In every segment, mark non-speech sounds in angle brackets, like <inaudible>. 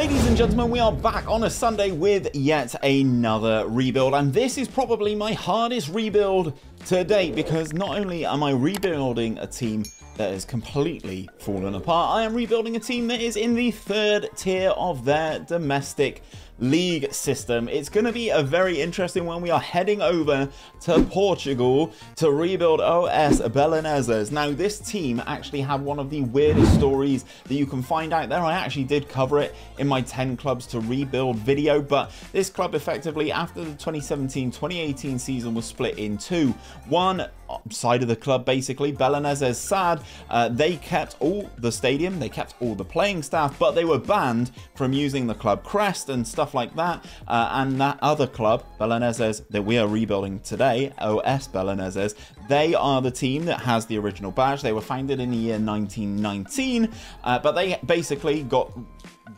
Ladies and gentlemen, we are back on a Sunday with yet another rebuild, and this is probably my hardest rebuild to date because not only am I rebuilding a team that has completely fallen apart, I am rebuilding a team that is in the third tier of their domestic league system. It's going to be a very interesting one. We are heading over to Portugal to rebuild OS Belenenses. Now, this team actually had one of the weirdest stories that you can find out there. I actually did cover it in my 10 clubs to rebuild video, but this club effectively, after the 2017-2018 season, was split in two. One side of the club, basically, Belenenses SAD, uh, they kept all the stadium, they kept all the playing staff, but they were banned from using the club crest and stuff stuff like that. Uh, and that other club, Belenenses, that we are rebuilding today, OS Belenenses, they are the team that has the original badge. They were founded in the year 1919, uh, but they basically got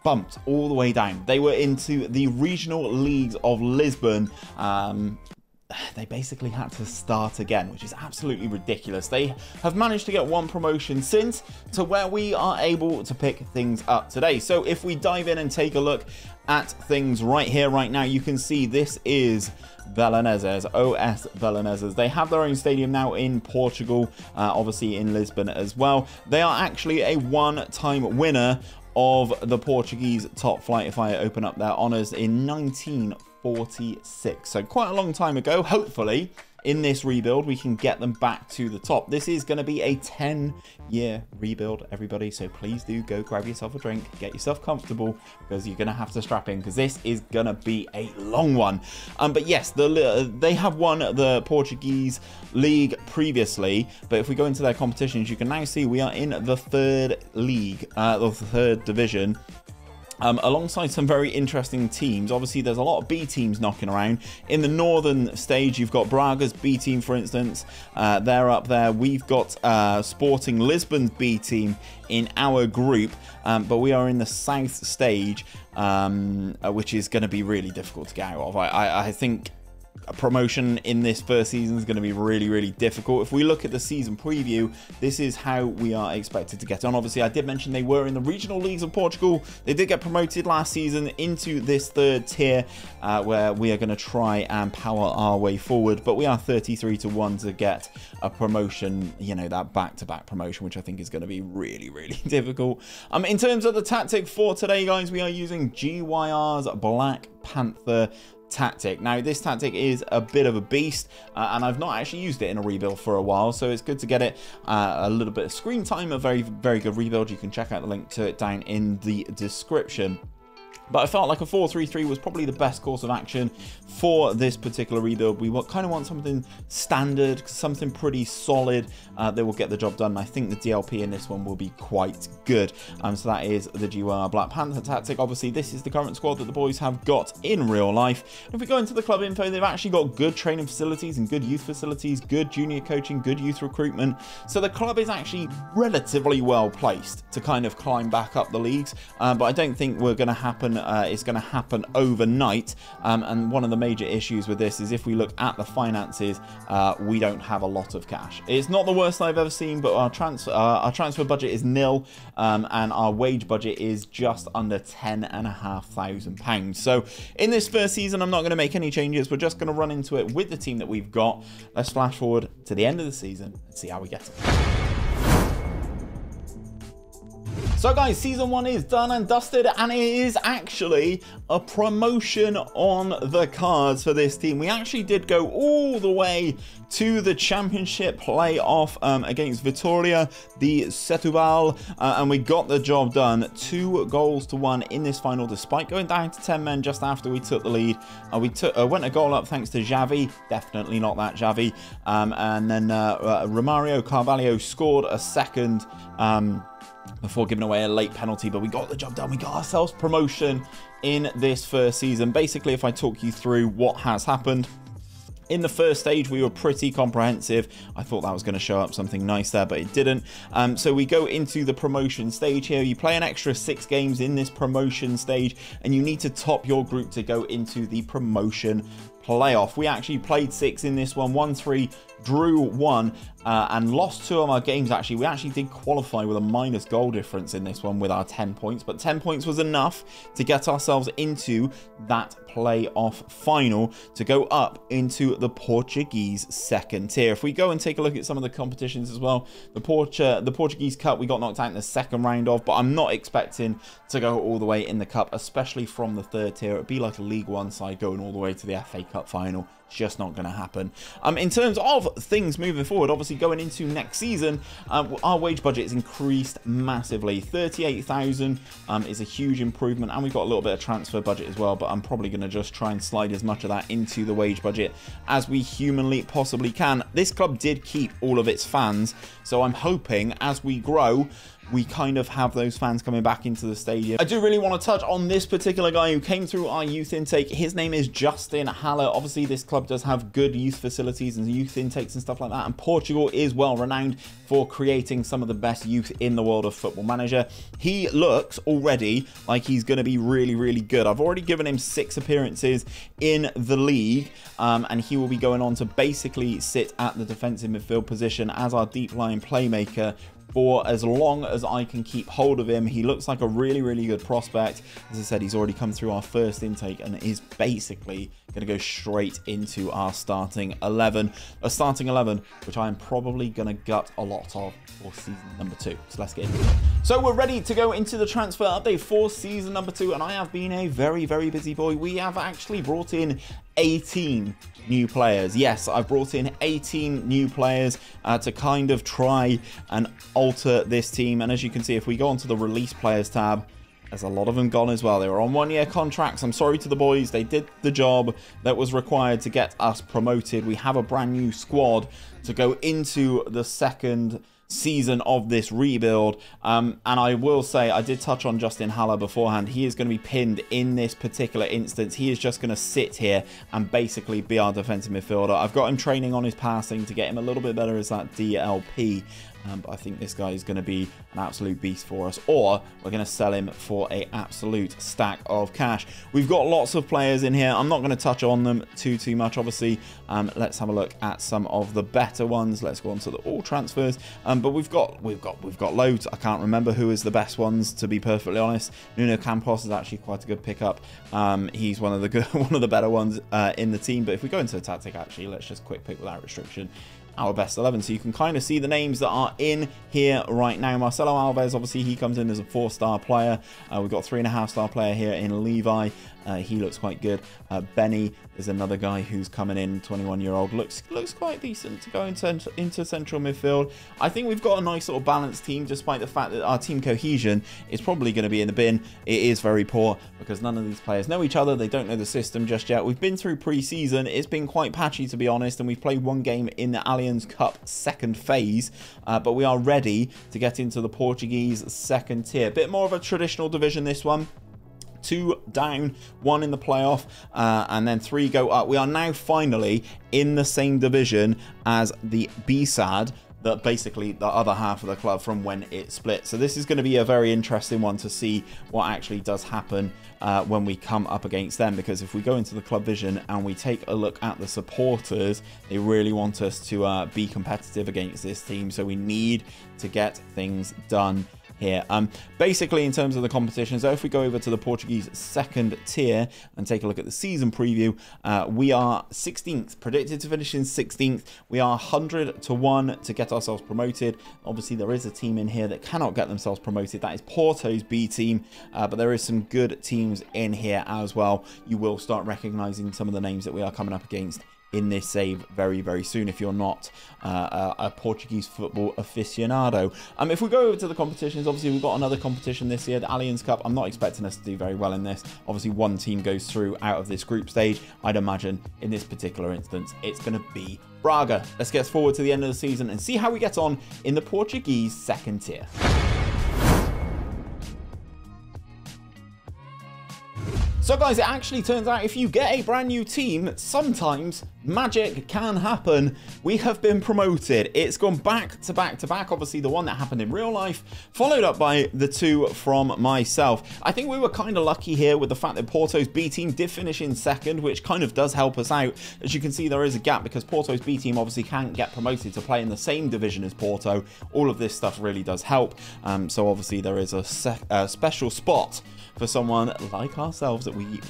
bumped all the way down. They were into the regional leagues of Lisbon um, they basically had to start again, which is absolutely ridiculous. They have managed to get one promotion since to where we are able to pick things up today. So if we dive in and take a look at things right here, right now, you can see this is Belenenses, OS Belenenses. They have their own stadium now in Portugal, uh, obviously in Lisbon as well. They are actually a one-time winner of the Portuguese top flight if I open up their honours in 1946. So quite a long time ago, hopefully in this rebuild, we can get them back to the top. This is going to be a 10 year rebuild, everybody. So please do go grab yourself a drink, get yourself comfortable because you're going to have to strap in because this is going to be a long one. Um, but yes, the, they have won the Portuguese league previously. But if we go into their competitions, you can now see we are in the third league, uh, the third division um, alongside some very interesting teams. Obviously, there's a lot of B teams knocking around. In the northern stage, you've got Braga's B team, for instance. Uh, they're up there. We've got uh, Sporting Lisbon's B team in our group, um, but we are in the south stage, um, uh, which is going to be really difficult to get out of. I, I, I think promotion in this first season is going to be really, really difficult. If we look at the season preview, this is how we are expected to get on. Obviously, I did mention they were in the regional leagues of Portugal. They did get promoted last season into this third tier uh, where we are going to try and power our way forward. But we are 33 to 1 to get a promotion, you know, that back-to-back -back promotion, which I think is going to be really, really <laughs> difficult. Um, in terms of the tactic for today, guys, we are using GYR's Black Panther tactic. Now, this tactic is a bit of a beast, uh, and I've not actually used it in a rebuild for a while, so it's good to get it uh, a little bit of screen time, a very, very good rebuild. You can check out the link to it down in the description. But I felt like a 4-3-3 was probably the best course of action for this particular rebuild. We kind of want something standard, something pretty solid uh, that will get the job done. I think the DLP in this one will be quite good. Um, so that is the GYR Black Panther tactic. Obviously, this is the current squad that the boys have got in real life. If we go into the club info, they've actually got good training facilities and good youth facilities, good junior coaching, good youth recruitment. So the club is actually relatively well placed to kind of climb back up the leagues. Um, but I don't think we're going to happen uh, is going to happen overnight. Um, and one of the major issues with this is if we look at the finances, uh, we don't have a lot of cash. It's not the worst I've ever seen, but our transfer uh, our transfer budget is nil, um, and our wage budget is just under ten and a half thousand pounds. So in this first season, I'm not going to make any changes. We're just going to run into it with the team that we've got. Let's flash forward to the end of the season and see how we get it. So guys, season one is done and dusted and it is actually a promotion on the cards for this team. We actually did go all the way to the championship playoff um, against Vitoria, the Setúbal, uh, and we got the job done. Two goals to one in this final, despite going down to 10 men just after we took the lead. Uh, we took, uh, went a goal up thanks to Xavi, definitely not that Xavi, um, and then uh, uh, Romario Carvalho scored a second um, before giving away a late penalty, but we got the job done. We got ourselves promotion in this first season. Basically, if I talk you through what has happened, in the first stage, we were pretty comprehensive. I thought that was going to show up something nice there, but it didn't. Um, so we go into the promotion stage here. You play an extra six games in this promotion stage, and you need to top your group to go into the promotion playoff. We actually played six in this one, 1-3 drew one, uh, and lost two of our games actually. We actually did qualify with a minus goal difference in this one with our 10 points, but 10 points was enough to get ourselves into that playoff final to go up into the Portuguese second tier. If we go and take a look at some of the competitions as well, the, Port the Portuguese Cup we got knocked out in the second round of, but I'm not expecting to go all the way in the Cup, especially from the third tier. It'd be like a League One side going all the way to the FA Cup final just not going to happen. Um, in terms of things moving forward, obviously going into next season, uh, our wage budget is increased massively. 38,000 um, is a huge improvement, and we've got a little bit of transfer budget as well, but I'm probably going to just try and slide as much of that into the wage budget as we humanly possibly can. This club did keep all of its fans, so I'm hoping as we grow, we kind of have those fans coming back into the stadium. I do really want to touch on this particular guy who came through our youth intake. His name is Justin Haller. Obviously, this club does have good youth facilities and youth intakes and stuff like that. And Portugal is well renowned for creating some of the best youth in the world of Football Manager. He looks already like he's going to be really, really good. I've already given him six appearances in the league, um, and he will be going on to basically sit at the defensive midfield position as our deep line playmaker for as long as I can keep hold of him. He looks like a really, really good prospect. As I said, he's already come through our first intake and is basically going to go straight into our starting 11. A starting 11, which I am probably going to gut a lot of for season number two. So let's get into it. So we're ready to go into the transfer update for season number two, and I have been a very, very busy boy. We have actually brought in 18 new players. Yes, I've brought in 18 new players uh, to kind of try and alter this team. And as you can see, if we go onto the release players tab, there's a lot of them gone as well. They were on one-year contracts. I'm sorry to the boys. They did the job that was required to get us promoted. We have a brand new squad to go into the second season of this rebuild. Um, and I will say, I did touch on Justin Haller beforehand. He is going to be pinned in this particular instance. He is just going to sit here and basically be our defensive midfielder. I've got him training on his passing to get him a little bit better as that DLP. Um, but I think this guy is going to be an absolute beast for us. Or we're going to sell him for a absolute stack of cash. We've got lots of players in here. I'm not going to touch on them too, too much, obviously. Um, let's have a look at some of the better ones. Let's go on to the all transfers. Um, but we've got, we've got, we've got loads. I can't remember who is the best ones, to be perfectly honest. Nuno Campos is actually quite a good pickup. Um, he's one of the <laughs> good, one of the better ones uh, in the team. But if we go into the tactic, actually, let's just quick pick without restriction our best 11. So you can kind of see the names that are in here right now. Marcelo Alves, obviously, he comes in as a four-star player. Uh, we've got three-and-a-half-star player here in Levi. Uh, he looks quite good. Uh, Benny is another guy who's coming in, 21 year old. Looks looks quite decent to go into, into central midfield. I think we've got a nice sort of balanced team, despite the fact that our team cohesion is probably going to be in the bin. It is very poor because none of these players know each other. They don't know the system just yet. We've been through pre-season. It's been quite patchy, to be honest, and we've played one game in the Allianz Cup second phase, uh, but we are ready to get into the Portuguese second tier. Bit more of a traditional division, this one two down, one in the playoff, uh, and then three go up. We are now finally in the same division as the BSAD that basically the other half of the club from when it split. So this is going to be a very interesting one to see what actually does happen uh, when we come up against them. Because if we go into the club vision and we take a look at the supporters, they really want us to uh, be competitive against this team. So we need to get things done here. Um, basically, in terms of the competition, so if we go over to the Portuguese second tier and take a look at the season preview, uh, we are 16th, predicted to finish in 16th. We are 100 to 1 to get ourselves promoted. Obviously, there is a team in here that cannot get themselves promoted. That is Porto's B team, uh, but there is some good teams in here as well. You will start recognizing some of the names that we are coming up against in this save very, very soon if you're not uh, a Portuguese football aficionado. Um, if we go over to the competitions, obviously we've got another competition this year, the Allianz Cup. I'm not expecting us to do very well in this. Obviously, one team goes through out of this group stage. I'd imagine in this particular instance, it's going to be Braga. Let's get forward to the end of the season and see how we get on in the Portuguese second tier. So guys, it actually turns out if you get a brand new team, sometimes magic can happen. We have been promoted. It's gone back to back to back. Obviously, the one that happened in real life, followed up by the two from myself. I think we were kind of lucky here with the fact that Porto's B team did finish in second, which kind of does help us out. As you can see, there is a gap because Porto's B team obviously can't get promoted to play in the same division as Porto. All of this stuff really does help. Um, so obviously, there is a, a special spot for someone like ourselves that we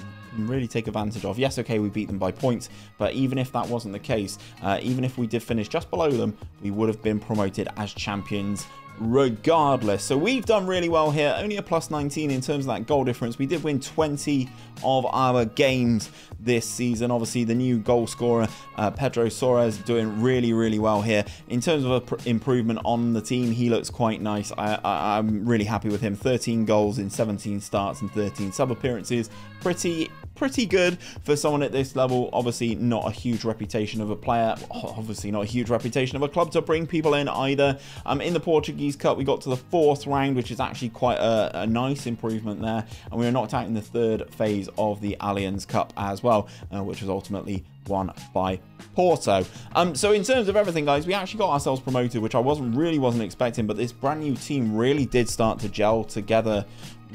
really take advantage of. Yes, okay, we beat them by points, but even if that wasn't the case, uh, even if we did finish just below them, we would have been promoted as champions regardless. So we've done really well here, only a plus 19 in terms of that goal difference. We did win 20 of our games this season. Obviously, the new goal scorer, uh, Pedro Soares, doing really, really well here. In terms of improvement on the team, he looks quite nice. I, am really happy with him. 13 goals in 17 starts and 13 sub appearances. Pretty pretty good for someone at this level. Obviously, not a huge reputation of a player. <laughs> Obviously, not a huge reputation of a club to bring people in either. Um, in the Portuguese Cup, we got to the fourth round, which is actually quite a, a nice improvement there. And we were knocked out in the third phase of the Allianz Cup as well, uh, which was ultimately won by Porto. Um, so in terms of everything, guys, we actually got ourselves promoted, which I wasn't really wasn't expecting, but this brand new team really did start to gel together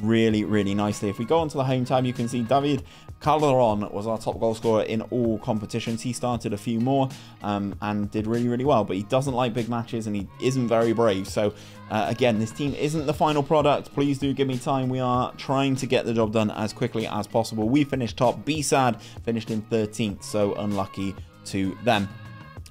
really, really nicely. If we go onto the home tab, you can see David Calderon was our top goal scorer in all competitions. He started a few more um, and did really, really well, but he doesn't like big matches and he isn't very brave. So, uh, again, this team isn't the final product. Please do give me time. We are trying to get the job done as quickly as possible. We finished top. B-Sad finished in 13th, so unlucky to them.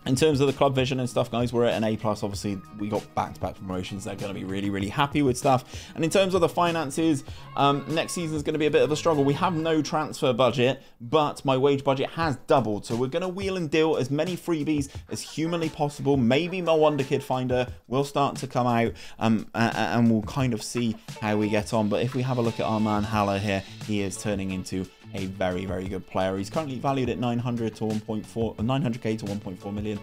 In terms of the club vision and stuff, guys, we're at an A+. plus. Obviously, we got back-to-back promotions. They're going to be really, really happy with stuff. And in terms of the finances, um, next season is going to be a bit of a struggle. We have no transfer budget, but my wage budget has doubled. So we're going to wheel and deal as many freebies as humanly possible. Maybe my Wonder Kid Finder will start to come out, um, and we'll kind of see how we get on. But if we have a look at our man Haller here, he is turning into a very, very good player. He's currently valued at 900 to 1.4, uh, 900k to 1.4 million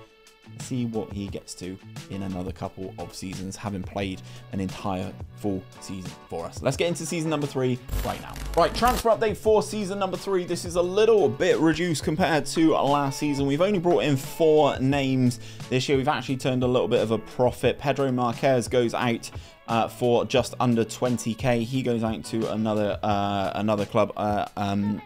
see what he gets to in another couple of seasons, having played an entire full season for us. Let's get into season number three right now. Right, transfer update for season number three. This is a little bit reduced compared to last season. We've only brought in four names this year. We've actually turned a little bit of a profit. Pedro Marquez goes out uh, for just under 20k. He goes out to another uh, another club. Uh, um,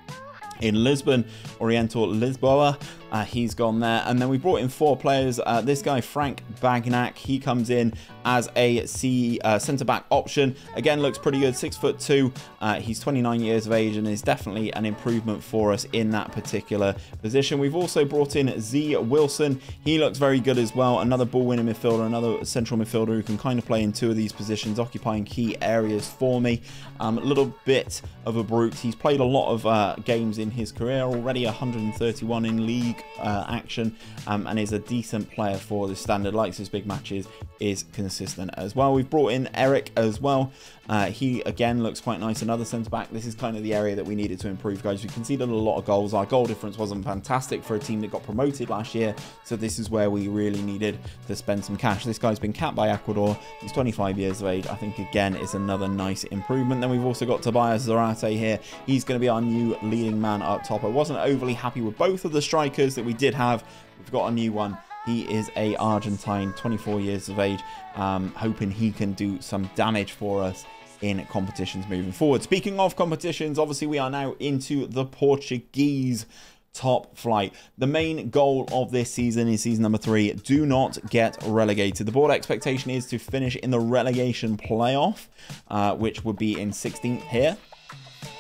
in Lisbon, Oriental Lisboa. Uh, he's gone there. And then we brought in four players. Uh, this guy, Frank Bagnac, he comes in as a C uh, centre back option. Again, looks pretty good. Six foot two. Uh, he's 29 years of age and is definitely an improvement for us in that particular position. We've also brought in Z Wilson. He looks very good as well. Another ball winning midfielder, another central midfielder who can kind of play in two of these positions, occupying key areas for me. Um, a little bit of a brute. He's played a lot of uh, games in his career already, 131 in league league uh, action um, and is a decent player for the standard, likes his big matches, is consistent as well. We've brought in Eric as well. Uh, he again looks quite nice. Another centre back. This is kind of the area that we needed to improve, guys. We conceded a lot of goals. Our goal difference wasn't fantastic for a team that got promoted last year, so this is where we really needed to spend some cash. This guy's been capped by Ecuador. He's 25 years of age. I think again is another nice improvement. Then we've also got Tobias Zarate here. He's going to be our new leading man up top. I wasn't overly happy with both of the strikers that we did have. We've got a new one. He is a Argentine, 24 years of age, um, hoping he can do some damage for us in competitions moving forward. Speaking of competitions, obviously we are now into the Portuguese top flight. The main goal of this season is season number three. Do not get relegated. The board expectation is to finish in the relegation playoff, uh, which would be in 16th here.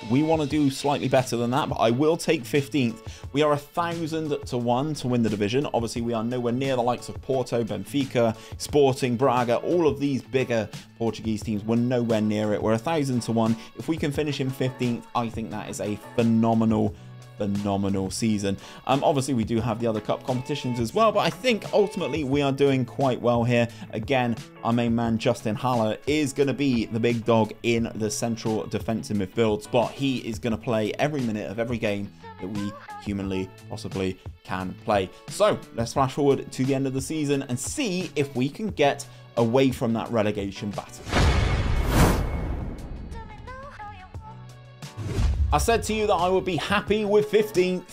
We want to do slightly better than that, but I will take 15th. We are a thousand to one to win the division. Obviously, we are nowhere near the likes of Porto, Benfica, Sporting, Braga. All of these bigger Portuguese teams were nowhere near it. We're a thousand to one. If we can finish in 15th, I think that is a phenomenal phenomenal season. Um, obviously, we do have the other cup competitions as well, but I think ultimately we are doing quite well here. Again, our main man, Justin Haller, is going to be the big dog in the central defensive midfield spot. He is going to play every minute of every game that we humanly possibly can play. So let's flash forward to the end of the season and see if we can get away from that relegation battle. I said to you that I would be happy with 15th.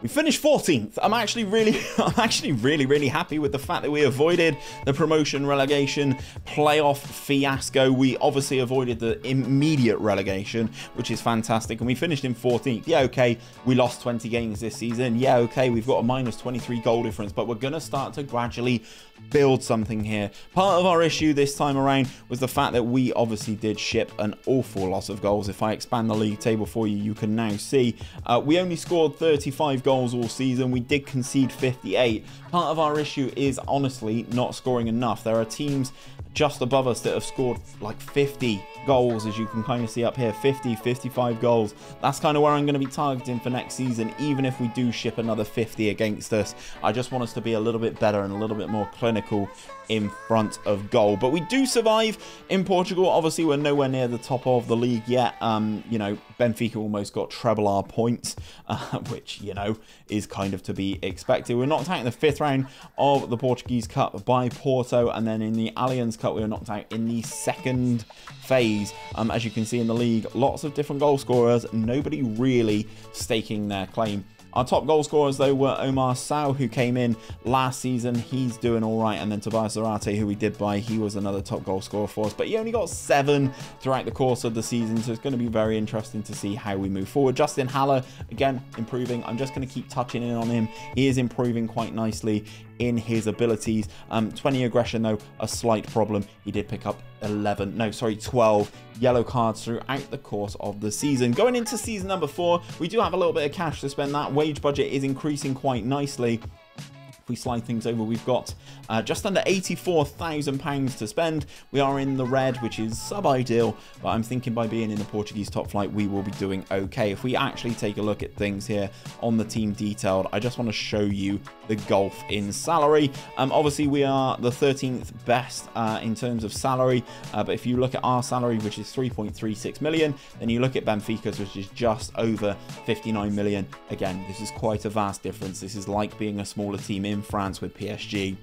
We finished 14th. I'm actually really, <laughs> I'm actually really, really happy with the fact that we avoided the promotion relegation playoff fiasco. We obviously avoided the immediate relegation, which is fantastic. And we finished in 14th. Yeah, okay, we lost 20 games this season. Yeah, okay, we've got a minus 23 goal difference, but we're going to start to gradually build something here. Part of our issue this time around was the fact that we obviously did ship an awful lot of goals. If I expand the league table for you, you can now see uh, we only scored 35 goals all season. We did concede 58. Part of our issue is honestly not scoring enough. There are teams just above us that have scored like 50 goals, as you can kind of see up here 50, 55 goals. That's kind of where I'm going to be targeting for next season, even if we do ship another 50 against us. I just want us to be a little bit better and a little bit more clinical in front of goal. But we do survive in Portugal. Obviously, we're nowhere near the top of the league yet. Um, you know, Benfica almost got treble our points, <laughs> uh, which, you know, is kind of to be expected. We're out in the fifth round of the Portuguese Cup by Porto, and then in the Allianz We were knocked out in the second phase. Um, as you can see in the league, lots of different goal scorers, nobody really staking their claim our top goal scorers, though, were Omar Sow, who came in last season. He's doing all right. And then Tobias Zarate, who we did buy, he was another top goal scorer for us. But he only got seven throughout the course of the season. So it's going to be very interesting to see how we move forward. Justin Haller, again, improving. I'm just going to keep touching in on him. He is improving quite nicely in his abilities. Um, 20 aggression, though, a slight problem. He did pick up 11, no, sorry, 12 yellow cards throughout the course of the season. Going into season number four, we do have a little bit of cash to spend. That wage budget is increasing quite nicely If we slide things over, we've got uh, just under £84,000 to spend. We are in the red, which is sub-ideal, but I'm thinking by being in the Portuguese top flight, we will be doing okay. If we actually take a look at things here on the team detailed, I just want to show you the golf in salary. Um, obviously, we are the 13th best uh, in terms of salary, uh, but if you look at our salary, which is 3.36 million, then you look at Benfica's, which is just over 59 million. Again, this is quite a vast difference. This is like being a smaller team in France with PSG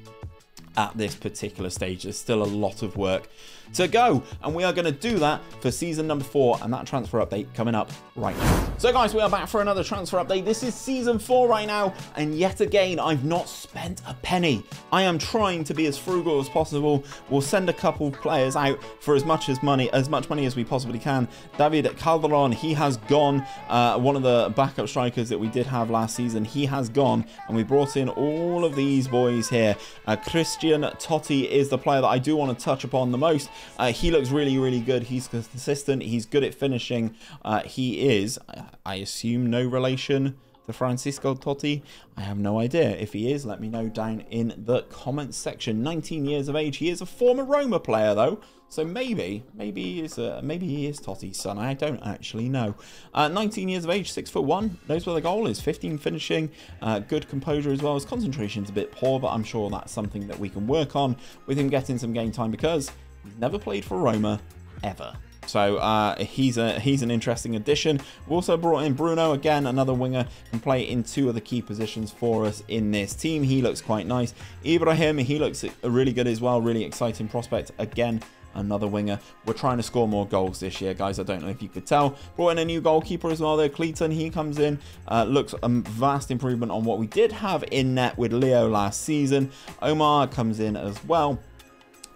at this particular stage. There's still a lot of work to go. And we are going to do that for season number four and that transfer update coming up right now. So guys, we are back for another transfer update. This is season four right now. And yet again, I've not spent a penny. I am trying to be as frugal as possible. We'll send a couple players out for as much as money, as much money as we possibly can. David Calderon, he has gone. Uh, one of the backup strikers that we did have last season, he has gone. And we brought in all of these boys here. Uh, Christian Totti is the player that I do want to touch upon the most. Uh, he looks really, really good. He's consistent. He's good at finishing. Uh, he is, I assume, no relation to Francisco Totti? I have no idea. If he is, let me know down in the comments section. 19 years of age. He is a former Roma player, though. So maybe, maybe he is, uh, maybe he is Totti's son. I don't actually know. Uh, 19 years of age, six foot one, knows where the goal is. 15 finishing, uh, good composure as well. His concentration's a bit poor, but I'm sure that's something that we can work on with him getting some game time because never played for Roma ever. So uh, he's a he's an interesting addition. We also brought in Bruno again, another winger, can play in two of the key positions for us in this team. He looks quite nice. Ibrahim, he looks really good as well. Really exciting prospect. Again, another winger. We're trying to score more goals this year, guys. I don't know if you could tell. Brought in a new goalkeeper as well there, Clayton. He comes in, uh, looks a vast improvement on what we did have in net with Leo last season. Omar comes in as well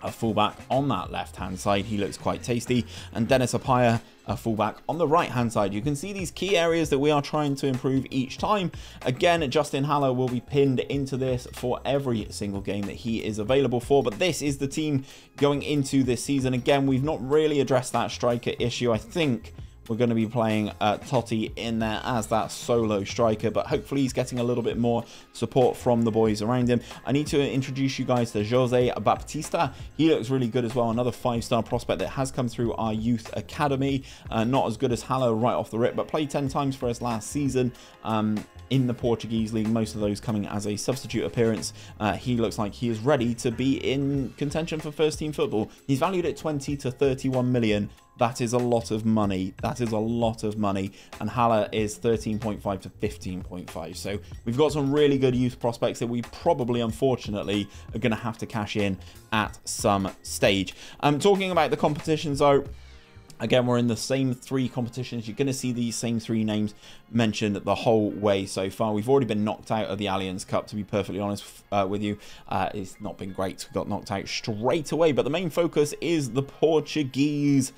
a fullback on that left hand side. He looks quite tasty. And Dennis Apaya, a fullback on the right hand side. You can see these key areas that we are trying to improve each time. Again, Justin Haller will be pinned into this for every single game that he is available for. But this is the team going into this season. Again, we've not really addressed that striker issue. I think we're going to be playing uh, Totti in there as that solo striker, but hopefully he's getting a little bit more support from the boys around him. I need to introduce you guys to Jose Baptista. He looks really good as well. Another five-star prospect that has come through our youth academy. Uh, not as good as Haller right off the rip, but played 10 times for us last season. Um, in the Portuguese league, most of those coming as a substitute appearance. Uh, he looks like he is ready to be in contention for first team football. He's valued at 20 to 31 million that is a lot of money. That is a lot of money. And Haller is 13.5 to 15.5. So we've got some really good youth prospects that we probably, unfortunately, are going to have to cash in at some stage. I'm um, talking about the competitions, though Again, we're in the same three competitions. You're going to see these same three names mentioned the whole way so far. We've already been knocked out of the Allianz Cup, to be perfectly honest uh, with you. Uh, it's not been great. We got knocked out straight away, but the main focus is the Portuguese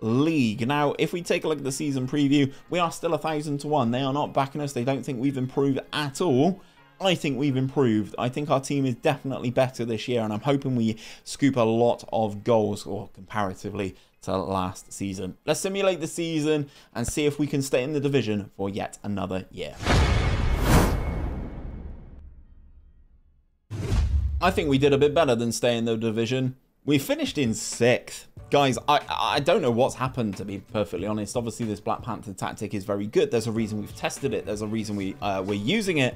league. Now, if we take a look at the season preview, we are still a thousand to one. They are not backing us. They don't think we've improved at all. I think we've improved. I think our team is definitely better this year, and I'm hoping we scoop a lot of goals, or comparatively to last season. Let's simulate the season and see if we can stay in the division for yet another year. I think we did a bit better than stay in the division. We finished in sixth. Guys, I, I don't know what's happened, to be perfectly honest. Obviously, this Black Panther tactic is very good. There's a reason we've tested it. There's a reason we, uh, we're using it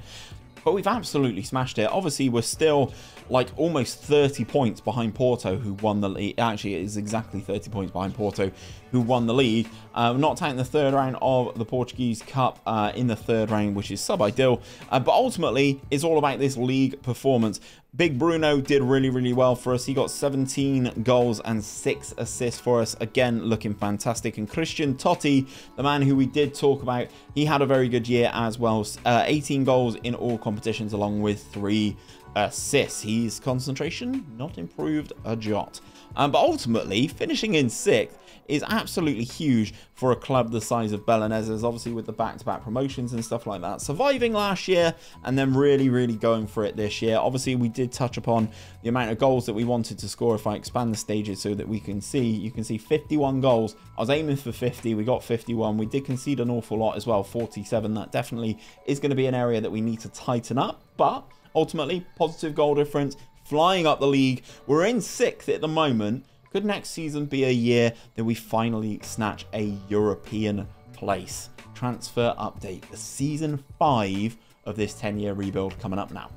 but we've absolutely smashed it. Obviously, we're still like almost 30 points behind Porto, who won the league. Actually, it is exactly 30 points behind Porto, who won the league. Uh, out in the third round of the Portuguese Cup uh, in the third round, which is sub-ideal. Uh, but ultimately, it's all about this league performance. Big Bruno did really, really well for us. He got 17 goals and 6 assists for us. Again, looking fantastic. And Christian Totti, the man who we did talk about, he had a very good year as well. Uh, 18 goals in all competitions along with 3 assists. His concentration not improved a jot. Um, but ultimately, finishing in 6th is absolutely huge for a club the size of Belenenses, obviously with the back-to-back -back promotions and stuff like that. Surviving last year and then really, really going for it this year. Obviously, we did touch upon the amount of goals that we wanted to score if I expand the stages so that we can see, you can see 51 goals. I was aiming for 50, we got 51. We did concede an awful lot as well, 47. That definitely is going to be an area that we need to tighten up, but ultimately, positive goal difference, flying up the league. We're in sixth at the moment. Could next season be a year that we finally snatch a European place? Transfer update, the season five of this 10 year rebuild coming up now.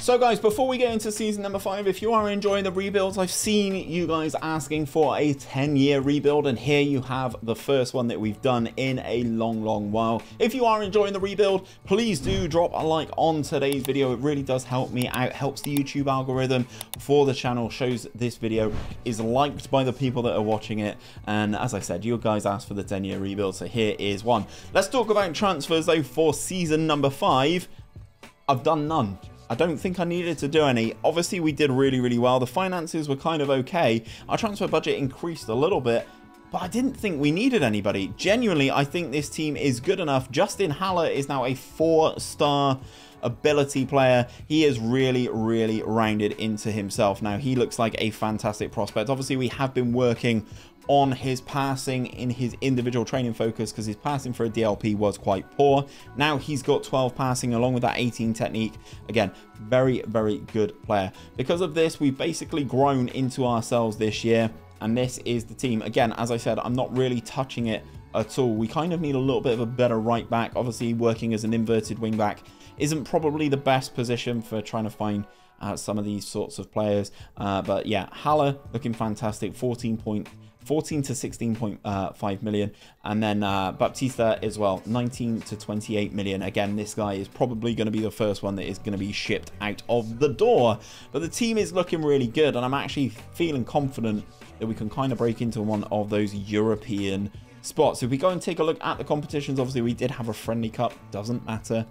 So guys, before we get into season number 5, if you are enjoying the rebuilds, I've seen you guys asking for a 10-year rebuild, and here you have the first one that we've done in a long, long while. If you are enjoying the rebuild, please do drop a like on today's video. It really does help me out, helps the YouTube algorithm for the channel, shows this video is liked by the people that are watching it, and as I said, you guys asked for the 10-year rebuild, so here is one. Let's talk about transfers though for season number 5. I've done none. I don't think I needed to do any. Obviously, we did really, really well. The finances were kind of okay. Our transfer budget increased a little bit, but I didn't think we needed anybody. Genuinely, I think this team is good enough. Justin Haller is now a four-star ability player. He is really, really rounded into himself. Now, he looks like a fantastic prospect. Obviously, we have been working on his passing in his individual training focus because his passing for a DLP was quite poor. Now he's got 12 passing along with that 18 technique. Again, very, very good player. Because of this, we've basically grown into ourselves this year. And this is the team. Again, as I said, I'm not really touching it at all. We kind of need a little bit of a better right back. Obviously, working as an inverted wing back isn't probably the best position for trying to find uh, some of these sorts of players. Uh, but yeah, Haller looking fantastic. 14 point 14 to 16.5 uh, and then uh, Baptista as well 19 to 28 million. Again this guy is probably going to be the first one that is going to be shipped out of the door. But the team is looking really good and I'm actually feeling confident that we can kind of break into one of those European spots. If we go and take a look at the competitions obviously we did have a friendly cup doesn't matter.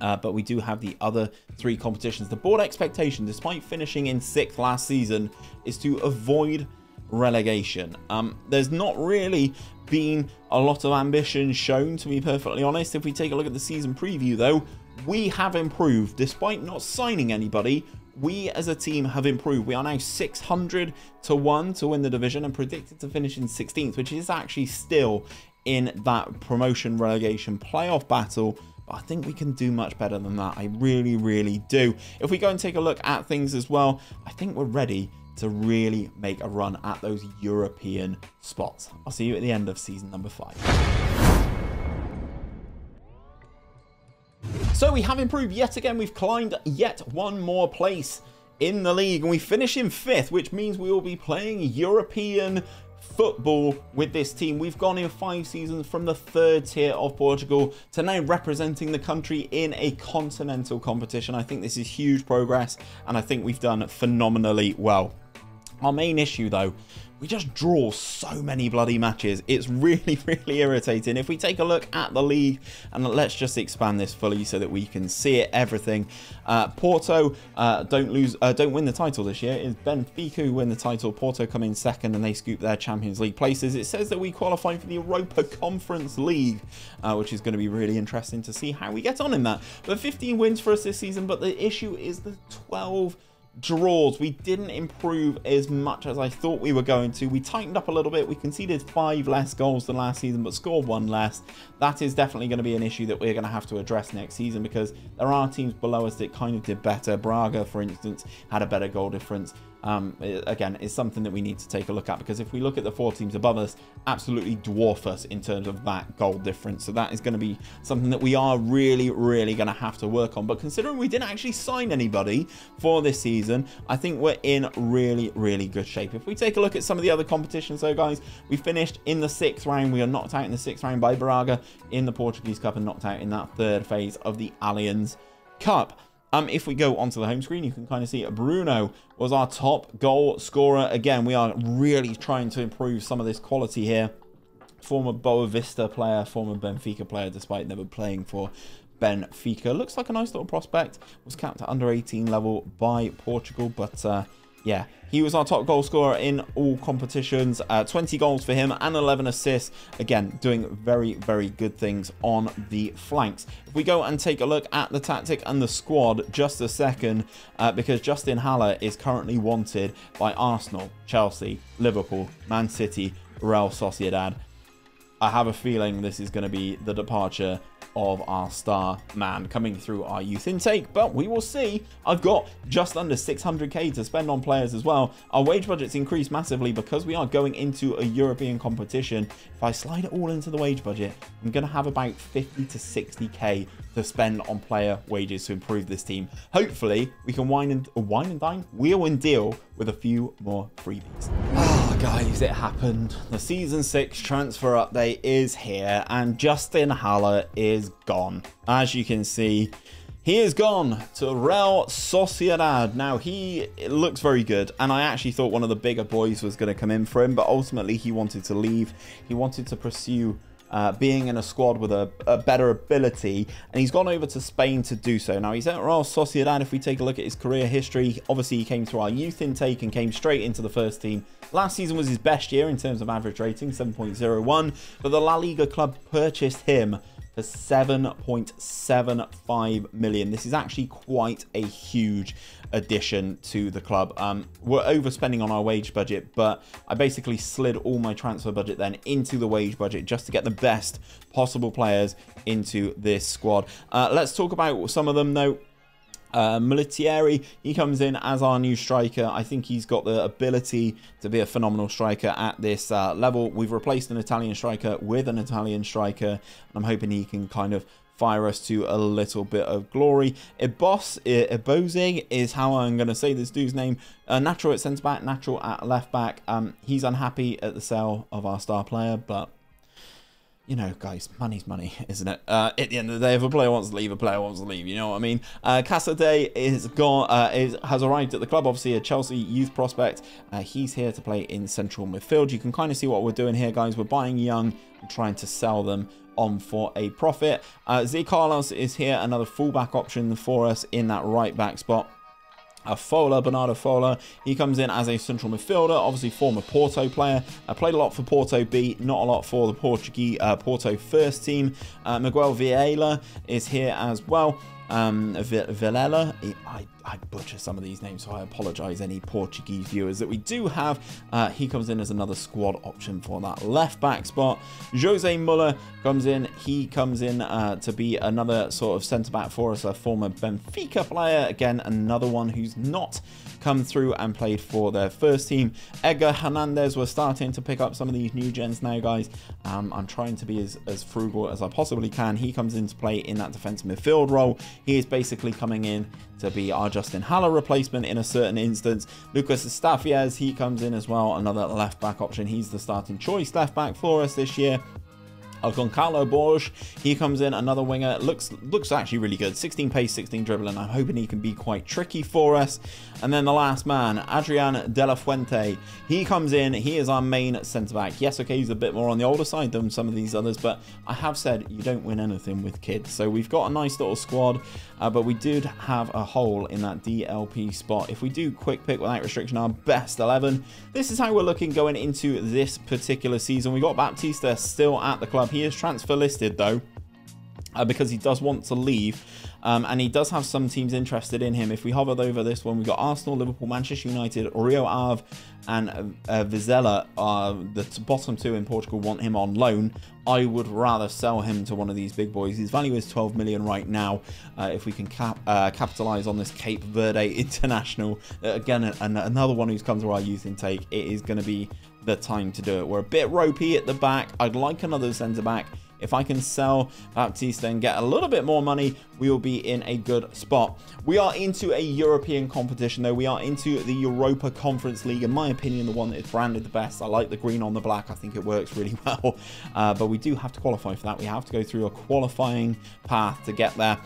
Uh, but we do have the other three competitions. The board expectation, despite finishing in sixth last season, is to avoid relegation. Um, there's not really been a lot of ambition shown, to be perfectly honest. If we take a look at the season preview, though, we have improved. Despite not signing anybody, we as a team have improved. We are now 600 to 1 to win the division and predicted to finish in 16th, which is actually still in that promotion relegation playoff battle. But I think we can do much better than that. I really, really do. If we go and take a look at things as well, I think we're ready to really make a run at those European spots. I'll see you at the end of season number five. So we have improved yet again. We've climbed yet one more place in the league and we finish in fifth, which means we will be playing European football with this team. We've gone in five seasons from the third tier of Portugal to now representing the country in a continental competition. I think this is huge progress and I think we've done phenomenally well. Our main issue, though, we just draw so many bloody matches. It's really, <laughs> really irritating. If we take a look at the league, and let's just expand this fully so that we can see it, everything. Uh, Porto uh, don't lose, uh, don't win the title this year. It's Benfica win the title. Porto come in second and they scoop their Champions League places. It says that we qualify for the Europa Conference League, uh, which is going to be really interesting to see how we get on in that. But 15 wins for us this season, but the issue is the 12 draws. We didn't improve as much as I thought we were going to. We tightened up a little bit. We conceded five less goals than last season, but scored one less. That is definitely going to be an issue that we're going to have to address next season because there are teams below us that kind of did better. Braga, for instance, had a better goal difference um, again, is something that we need to take a look at because if we look at the four teams above us, absolutely dwarf us in terms of that goal difference. So that is going to be something that we are really, really going to have to work on. But considering we didn't actually sign anybody for this season, I think we're in really, really good shape. If we take a look at some of the other competitions, though, guys, we finished in the sixth round. We are knocked out in the sixth round by Braga in the Portuguese Cup and knocked out in that third phase of the Allianz Cup. Um, if we go onto the home screen, you can kind of see Bruno was our top goal scorer. Again, we are really trying to improve some of this quality here. Former Boavista player, former Benfica player, despite never playing for Benfica. Looks like a nice little prospect. Was capped at under 18 level by Portugal, but uh, yeah, he was our top goal scorer in all competitions. Uh, 20 goals for him and 11 assists. Again, doing very, very good things on the flanks. If we go and take a look at the tactic and the squad, just a second, uh, because Justin Haller is currently wanted by Arsenal, Chelsea, Liverpool, Man City, Real Sociedad. I have a feeling this is going to be the departure of our star man coming through our youth intake, but we will see. I've got just under 600k to spend on players as well. Our wage budget's increased massively because we are going into a European competition. If I slide it all into the wage budget, I'm going to have about 50 to 60k to spend on player wages to improve this team. Hopefully, we can wine and, wine and dine, wheel and deal with a few more freebies. Ah, guys, it happened. The Season 6 transfer update is here, and Justin Haller is gone. As you can see, he is gone to Real Sociedad. Now, he looks very good, and I actually thought one of the bigger boys was going to come in for him, but ultimately he wanted to leave. He wanted to pursue uh, being in a squad with a, a, better ability, and he's gone over to Spain to do so. Now, he's at Real Sociedad. If we take a look at his career history, obviously he came through our youth intake and came straight into the first team. Last season was his best year in terms of average rating, 7.01, but the La Liga club purchased him for 7.75 million. This is actually quite a huge addition to the club. Um, we're overspending on our wage budget, but I basically slid all my transfer budget then into the wage budget just to get the best possible players into this squad. Uh, let's talk about some of them though. Uh, Militieri, he comes in as our new striker. I think he's got the ability to be a phenomenal striker at this uh, level. We've replaced an Italian striker with an Italian striker, and I'm hoping he can kind of fire us to a little bit of glory. Ibos, Ibose is how I'm going to say this dude's name. Uh, natural at centre back, natural at left back. Um, he's unhappy at the sale of our star player, but you know, guys, money's money, <laughs> isn't it? Uh, at the end of the day, if a player wants to leave, a player wants to leave. You know what I mean? Uh, Casadei is gone. Uh, is has arrived at the club. Obviously, a Chelsea youth prospect. Uh, he's here to play in central midfield. You can kind of see what we're doing here, guys. We're buying young and trying to sell them on for a profit. Uh, Z Carlos is here, another fullback option for us in that right back spot. A Fola, Bernardo Fola, he comes in as a central midfielder, obviously former Porto player. I played a lot for Porto B, not a lot for the Portuguese uh, Porto first team. Uh, Miguel Vieira is here as well. Um, Vilela, I, I butcher some of these names, so I apologise any Portuguese viewers that we do have. Uh, he comes in as another squad option for that left back spot. Jose Muller comes in. He comes in uh, to be another sort of centre back for us, a former Benfica player. Again, another one who's not come through and played for their first team. Edgar Hernandez, we're starting to pick up some of these new gens now, guys. Um, I'm trying to be as, as frugal as I possibly can. He comes into play in that defensive midfield role. He is basically coming in to be our Justin Haller replacement in a certain instance. Lucas Estafiez, he comes in as well, another left back option. He's the starting choice left back for us this year. Goncalo Borges, he comes in, another winger, looks looks actually really good. 16 pace, 16 dribbling. I'm hoping he can be quite tricky for us. And then the last man, Adrian De La Fuente, he comes in, he is our main centre-back. Yes, okay, he's a bit more on the older side than some of these others, but I have said you don't win anything with kids. So we've got a nice little squad, uh, but we did have a hole in that DLP spot. If we do quick pick without restriction our best 11, this is how we're looking going into this particular season. We got Baptista still at the club. He is transfer listed though. Uh, because he does want to leave. Um, and he does have some teams interested in him. If we hovered over this one, we've got Arsenal, Liverpool, Manchester United, Rio Ave, and uh, Vizela. Uh, the bottom two in Portugal want him on loan. I would rather sell him to one of these big boys. His value is 12 million right now. Uh, if we can cap uh, capitalize on this Cape Verde <laughs> international, uh, again, an another one who's come to our youth intake, it is going to be the time to do it. We're a bit ropey at the back. I'd like another centre back. If I can sell Baptista and get a little bit more money, we will be in a good spot. We are into a European competition, though. We are into the Europa Conference League. In my opinion, the one that is branded the best. I like the green on the black. I think it works really <laughs> well. Uh, but we do have to qualify for that. We have to go through a qualifying path to get there.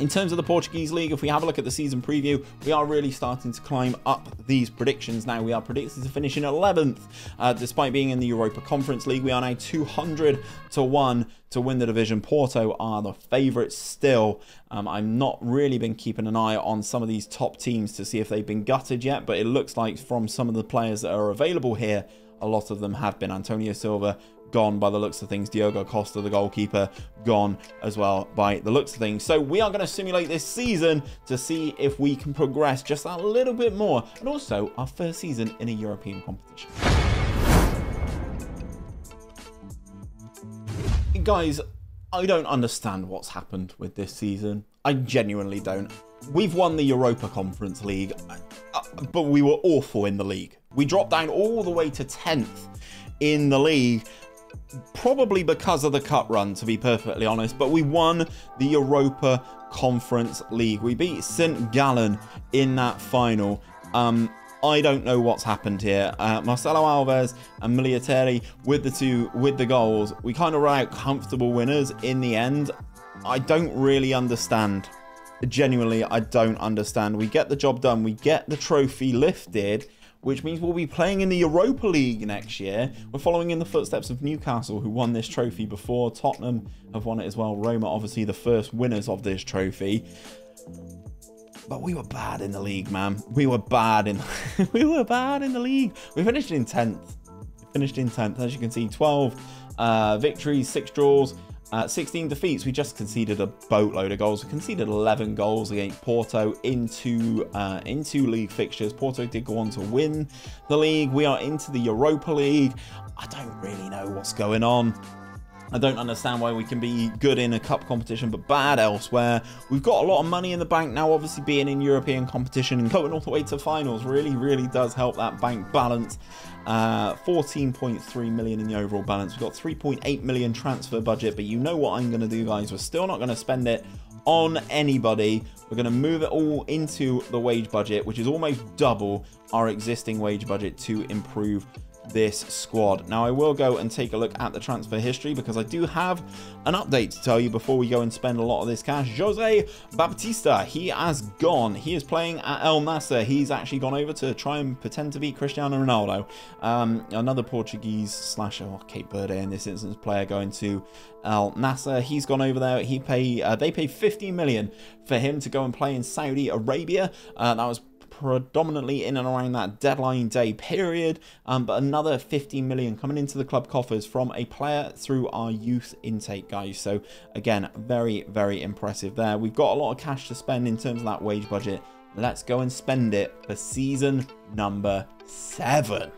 In terms of the Portuguese League, if we have a look at the season preview, we are really starting to climb up these predictions now. We are predicted to finish in 11th, uh, despite being in the Europa Conference League. We are now 200 to 1 to win the division. Porto are the favourites still. Um, I've not really been keeping an eye on some of these top teams to see if they've been gutted yet, but it looks like from some of the players that are available here, a lot of them have been. Antonio Silva, gone by the looks of things. Diogo Costa, the goalkeeper, gone as well by the looks of things. So we are going to simulate this season to see if we can progress just a little bit more. And also our first season in a European competition. Guys, I don't understand what's happened with this season. I genuinely don't. We've won the Europa Conference League, uh, but we were awful in the league. We dropped down all the way to 10th in the league probably because of the cup run, to be perfectly honest. But we won the Europa Conference League. We beat St. Gallen in that final. Um, I don't know what's happened here. Uh, Marcelo Alves and Militeri with the two with the goals. We kind of ran out comfortable winners in the end. I don't really understand. Genuinely, I don't understand. We get the job done. We get the trophy lifted which means we'll be playing in the Europa League next year. We're following in the footsteps of Newcastle, who won this trophy before. Tottenham have won it as well. Roma, obviously, the first winners of this trophy. But we were bad in the league, man. We were bad in <laughs> we were bad in the league. We finished in 10th. Finished in 10th. As you can see, 12 uh, victories, 6 draws, uh, 16 defeats, we just conceded a boatload of goals. We conceded 11 goals against Porto into uh, into league fixtures. Porto did go on to win the league. We are into the Europa League. I don't really know what's going on. I don't understand why we can be good in a cup competition but bad elsewhere. We've got a lot of money in the bank now, obviously being in European competition and going all the way to finals really, really does help that bank balance. Uh, 14.3 million in the overall balance. We've got 3.8 million transfer budget, but you know what I'm going to do, guys. We're still not going to spend it on anybody. We're going to move it all into the wage budget, which is almost double our existing wage budget to improve this squad. Now, I will go and take a look at the transfer history because I do have an update to tell you before we go and spend a lot of this cash. Jose Baptista, he has gone. He is playing at Al Nassr. He's actually gone over to try and pretend to be Cristiano Ronaldo. Um, another Portuguese slash oh, Cape Verde in this instance player going to Al Nassr. He's gone over there. He pay uh, they pay 50 million for him to go and play in Saudi Arabia. Uh, that was predominantly in and around that deadline day period, um, but another 15 million coming into the club coffers from a player through our youth intake, guys. So again, very, very impressive there. We've got a lot of cash to spend in terms of that wage budget. Let's go and spend it for season number seven.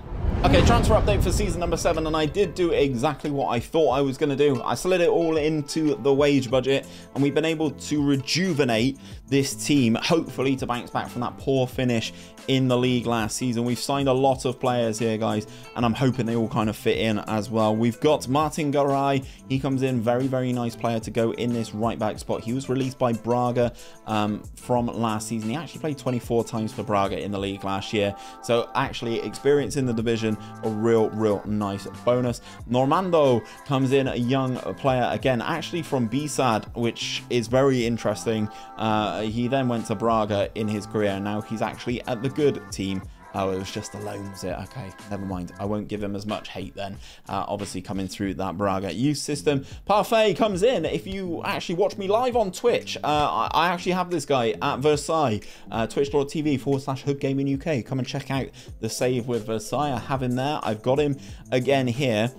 Okay, transfer update for season number seven, and I did do exactly what I thought I was going to do. I slid it all into the wage budget, and we've been able to rejuvenate this team, hopefully to bounce back from that poor finish in the league last season. We've signed a lot of players here, guys, and I'm hoping they all kind of fit in as well. We've got Martin Garay. He comes in, very, very nice player to go in this right back spot. He was released by Braga um, from last season. He actually played 24 times for Braga in the league last year, so actually experience in the division, a real, real nice bonus. Normando comes in, a young player, again, actually from BSAD, which is very interesting. Uh, he then went to Braga in his career, now he's actually at the good team Oh, it was just loan, was it? Okay, never mind. I won't give him as much hate then. Uh, obviously, coming through that Braga youth system. Parfait comes in. If you actually watch me live on Twitch, uh, I actually have this guy at Versailles, uh, twitch.tv forward slash Hood Gaming UK. Come and check out the save with Versailles. I have him there. I've got him again here.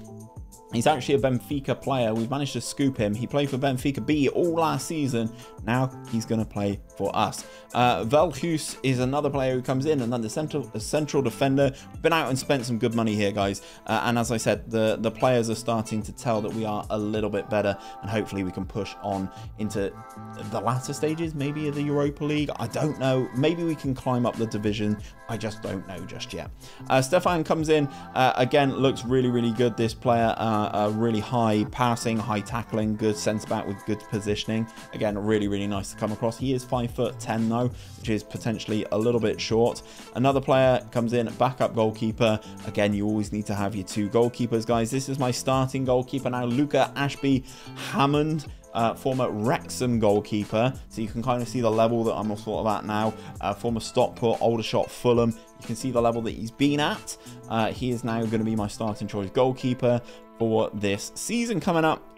He's actually a Benfica player. We've managed to scoop him. He played for Benfica B all last season. Now he's going to play for us. Uh, Velhus is another player who comes in, and then the central central defender. Been out and spent some good money here, guys. Uh, and as I said, the the players are starting to tell that we are a little bit better, and hopefully we can push on into the latter stages, maybe of the Europa League. I don't know. Maybe we can climb up the division. I just don't know just yet. Uh, Stefan comes in uh, again. Looks really really good. This player. Uh, uh, really high passing, high tackling, good sense back with good positioning. Again, really, really nice to come across. He is 5 foot 10 though, which is potentially a little bit short. Another player comes in, backup goalkeeper. Again, you always need to have your two goalkeepers, guys. This is my starting goalkeeper now, Luca Ashby Hammond uh, former Wrexham goalkeeper. So you can kind of see the level that I'm sort of at now. Uh, former Stockport, Aldershot, Fulham. You can see the level that he's been at. Uh, he is now going to be my starting choice goalkeeper for this season coming up.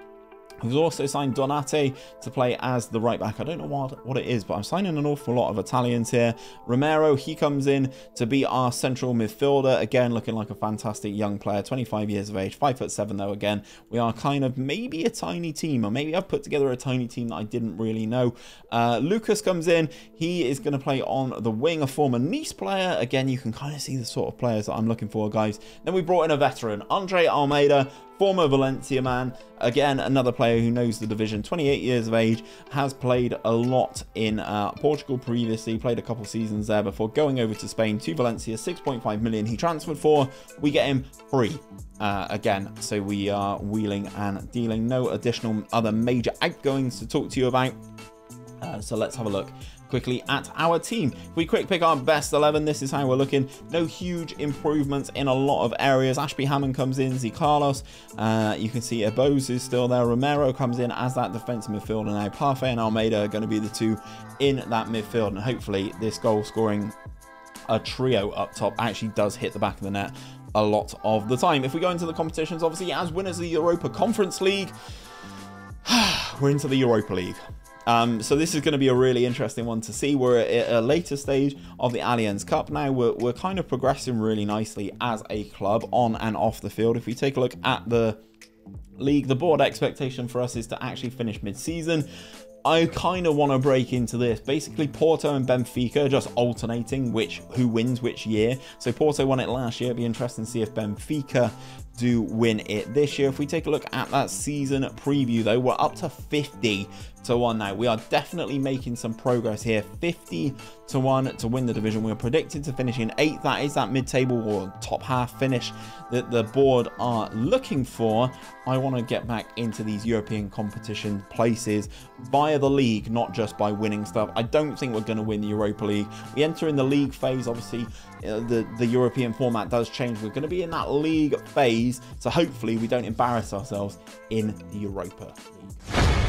We've also signed Donate to play as the right back. I don't know what, what it is, but I'm signing an awful lot of Italians here. Romero, he comes in to be our central midfielder. Again, looking like a fantastic young player, 25 years of age, 5 foot 7 though. Again, we are kind of maybe a tiny team, or maybe I've put together a tiny team that I didn't really know. Uh, Lucas comes in. He is going to play on the wing, a former Nice player. Again, you can kind of see the sort of players that I'm looking for, guys. Then we brought in a veteran, Andre Almeida, former Valencia man. Again, another player who knows the division, 28 years of age, has played a lot in uh, Portugal previously, played a couple seasons there before going over to Spain to Valencia, 6.5 million he transferred for. We get him free uh, again, so we are wheeling and dealing. No additional other major outgoings to talk to you about. Uh, so let's have a look quickly at our team. If we quick pick our best 11, this is how we're looking. No huge improvements in a lot of areas. Ashby Hammond comes in, Zé Carlos. Uh, you can see Ebos is still there. Romero comes in as that defensive midfielder now. Parfait and Almeida are going to be the two in that midfield. And hopefully this goal scoring a trio up top actually does hit the back of the net a lot of the time. If we go into the competitions, obviously as winners of the Europa Conference League, <sighs> we're into the Europa League. Um, so this is going to be a really interesting one to see. We're at a later stage of the Allianz Cup now. We're, we're kind of progressing really nicely as a club on and off the field. If we take a look at the league, the board expectation for us is to actually finish mid-season. I kind of want to break into this. Basically, Porto and Benfica just alternating which who wins which year. So Porto won it last year. It'd be interesting to see if Benfica do win it this year. If we take a look at that season preview, though, we're up to 50 to 1 now. We are definitely making some progress here. 50 to 1 to win the division. We are predicted to finish in 8th. That is that mid-table or top half finish that the board are looking for. I want to get back into these European competition places via the league, not just by winning stuff. I don't think we're going to win the Europa League. We enter in the league phase, obviously, uh, the, the European format does change. We're going to be in that league phase, so hopefully we don't embarrass ourselves in the Europa League.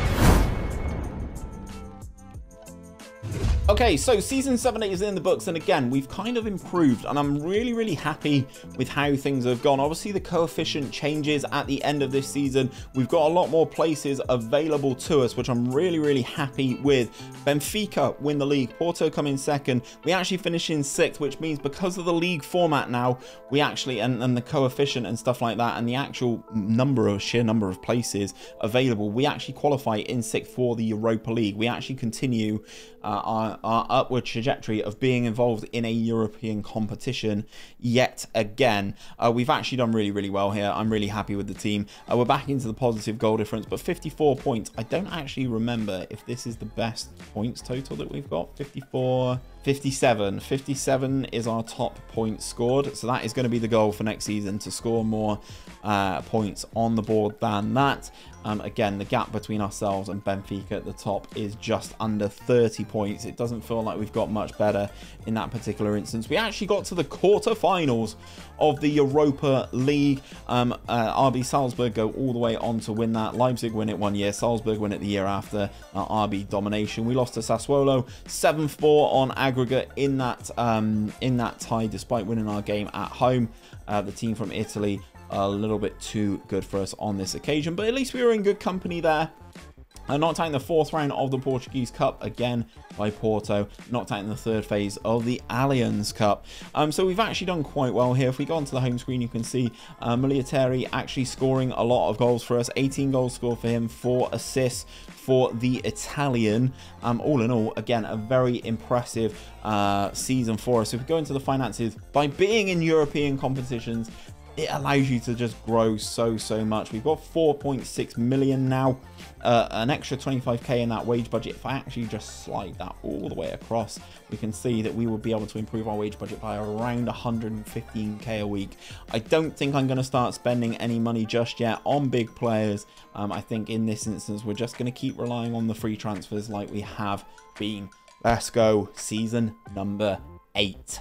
Okay, so season 7 is in the books, and again, we've kind of improved, and I'm really, really happy with how things have gone. Obviously, the coefficient changes at the end of this season. We've got a lot more places available to us, which I'm really, really happy with. Benfica win the league, Porto come in second. We actually finish in sixth, which means because of the league format now, we actually, and, and the coefficient and stuff like that, and the actual number of, sheer number of places available, we actually qualify in sixth for the Europa League. We actually continue uh, our, our, upward trajectory of being involved in a European competition yet again. Uh, we've actually done really, really well here. I'm really happy with the team. Uh, we're back into the positive goal difference, but 54 points. I don't actually remember if this is the best points total that we've got. 54... 57. 57 is our top points scored. So that is going to be the goal for next season to score more uh, points on the board than that. Um, again, the gap between ourselves and Benfica at the top is just under 30 points. It doesn't feel like we've got much better in that particular instance. We actually got to the quarterfinals of the Europa League. Um, uh, RB Salzburg go all the way on to win that. Leipzig win it one year. Salzburg win it the year after. Uh, RB domination. We lost to Sassuolo 7-4 on aggregate in that um, in that tie, despite winning our game at home. Uh, the team from Italy a little bit too good for us on this occasion, but at least we were in good company there. Uh, knocked in the fourth round of the Portuguese Cup again by Porto. Knocked out in the third phase of the Allianz Cup. Um, so we've actually done quite well here. If we go onto the home screen, you can see uh, actually scoring a lot of goals for us. 18 goals scored for him, 4 assists for the Italian. Um, all in all, again, a very impressive uh, season for us. If we go into the finances, by being in European competitions, it allows you to just grow so so much. We've got 4.6 million now uh, an extra 25k in that wage budget. If i actually just slide that all the way across we can see that we will be able to improve our wage budget by around 115k a week. I don't think i'm going to start spending any money just yet on big players. Um, i think in this instance we're just going to keep relying on the free transfers like we have been. Let's go. Season number eight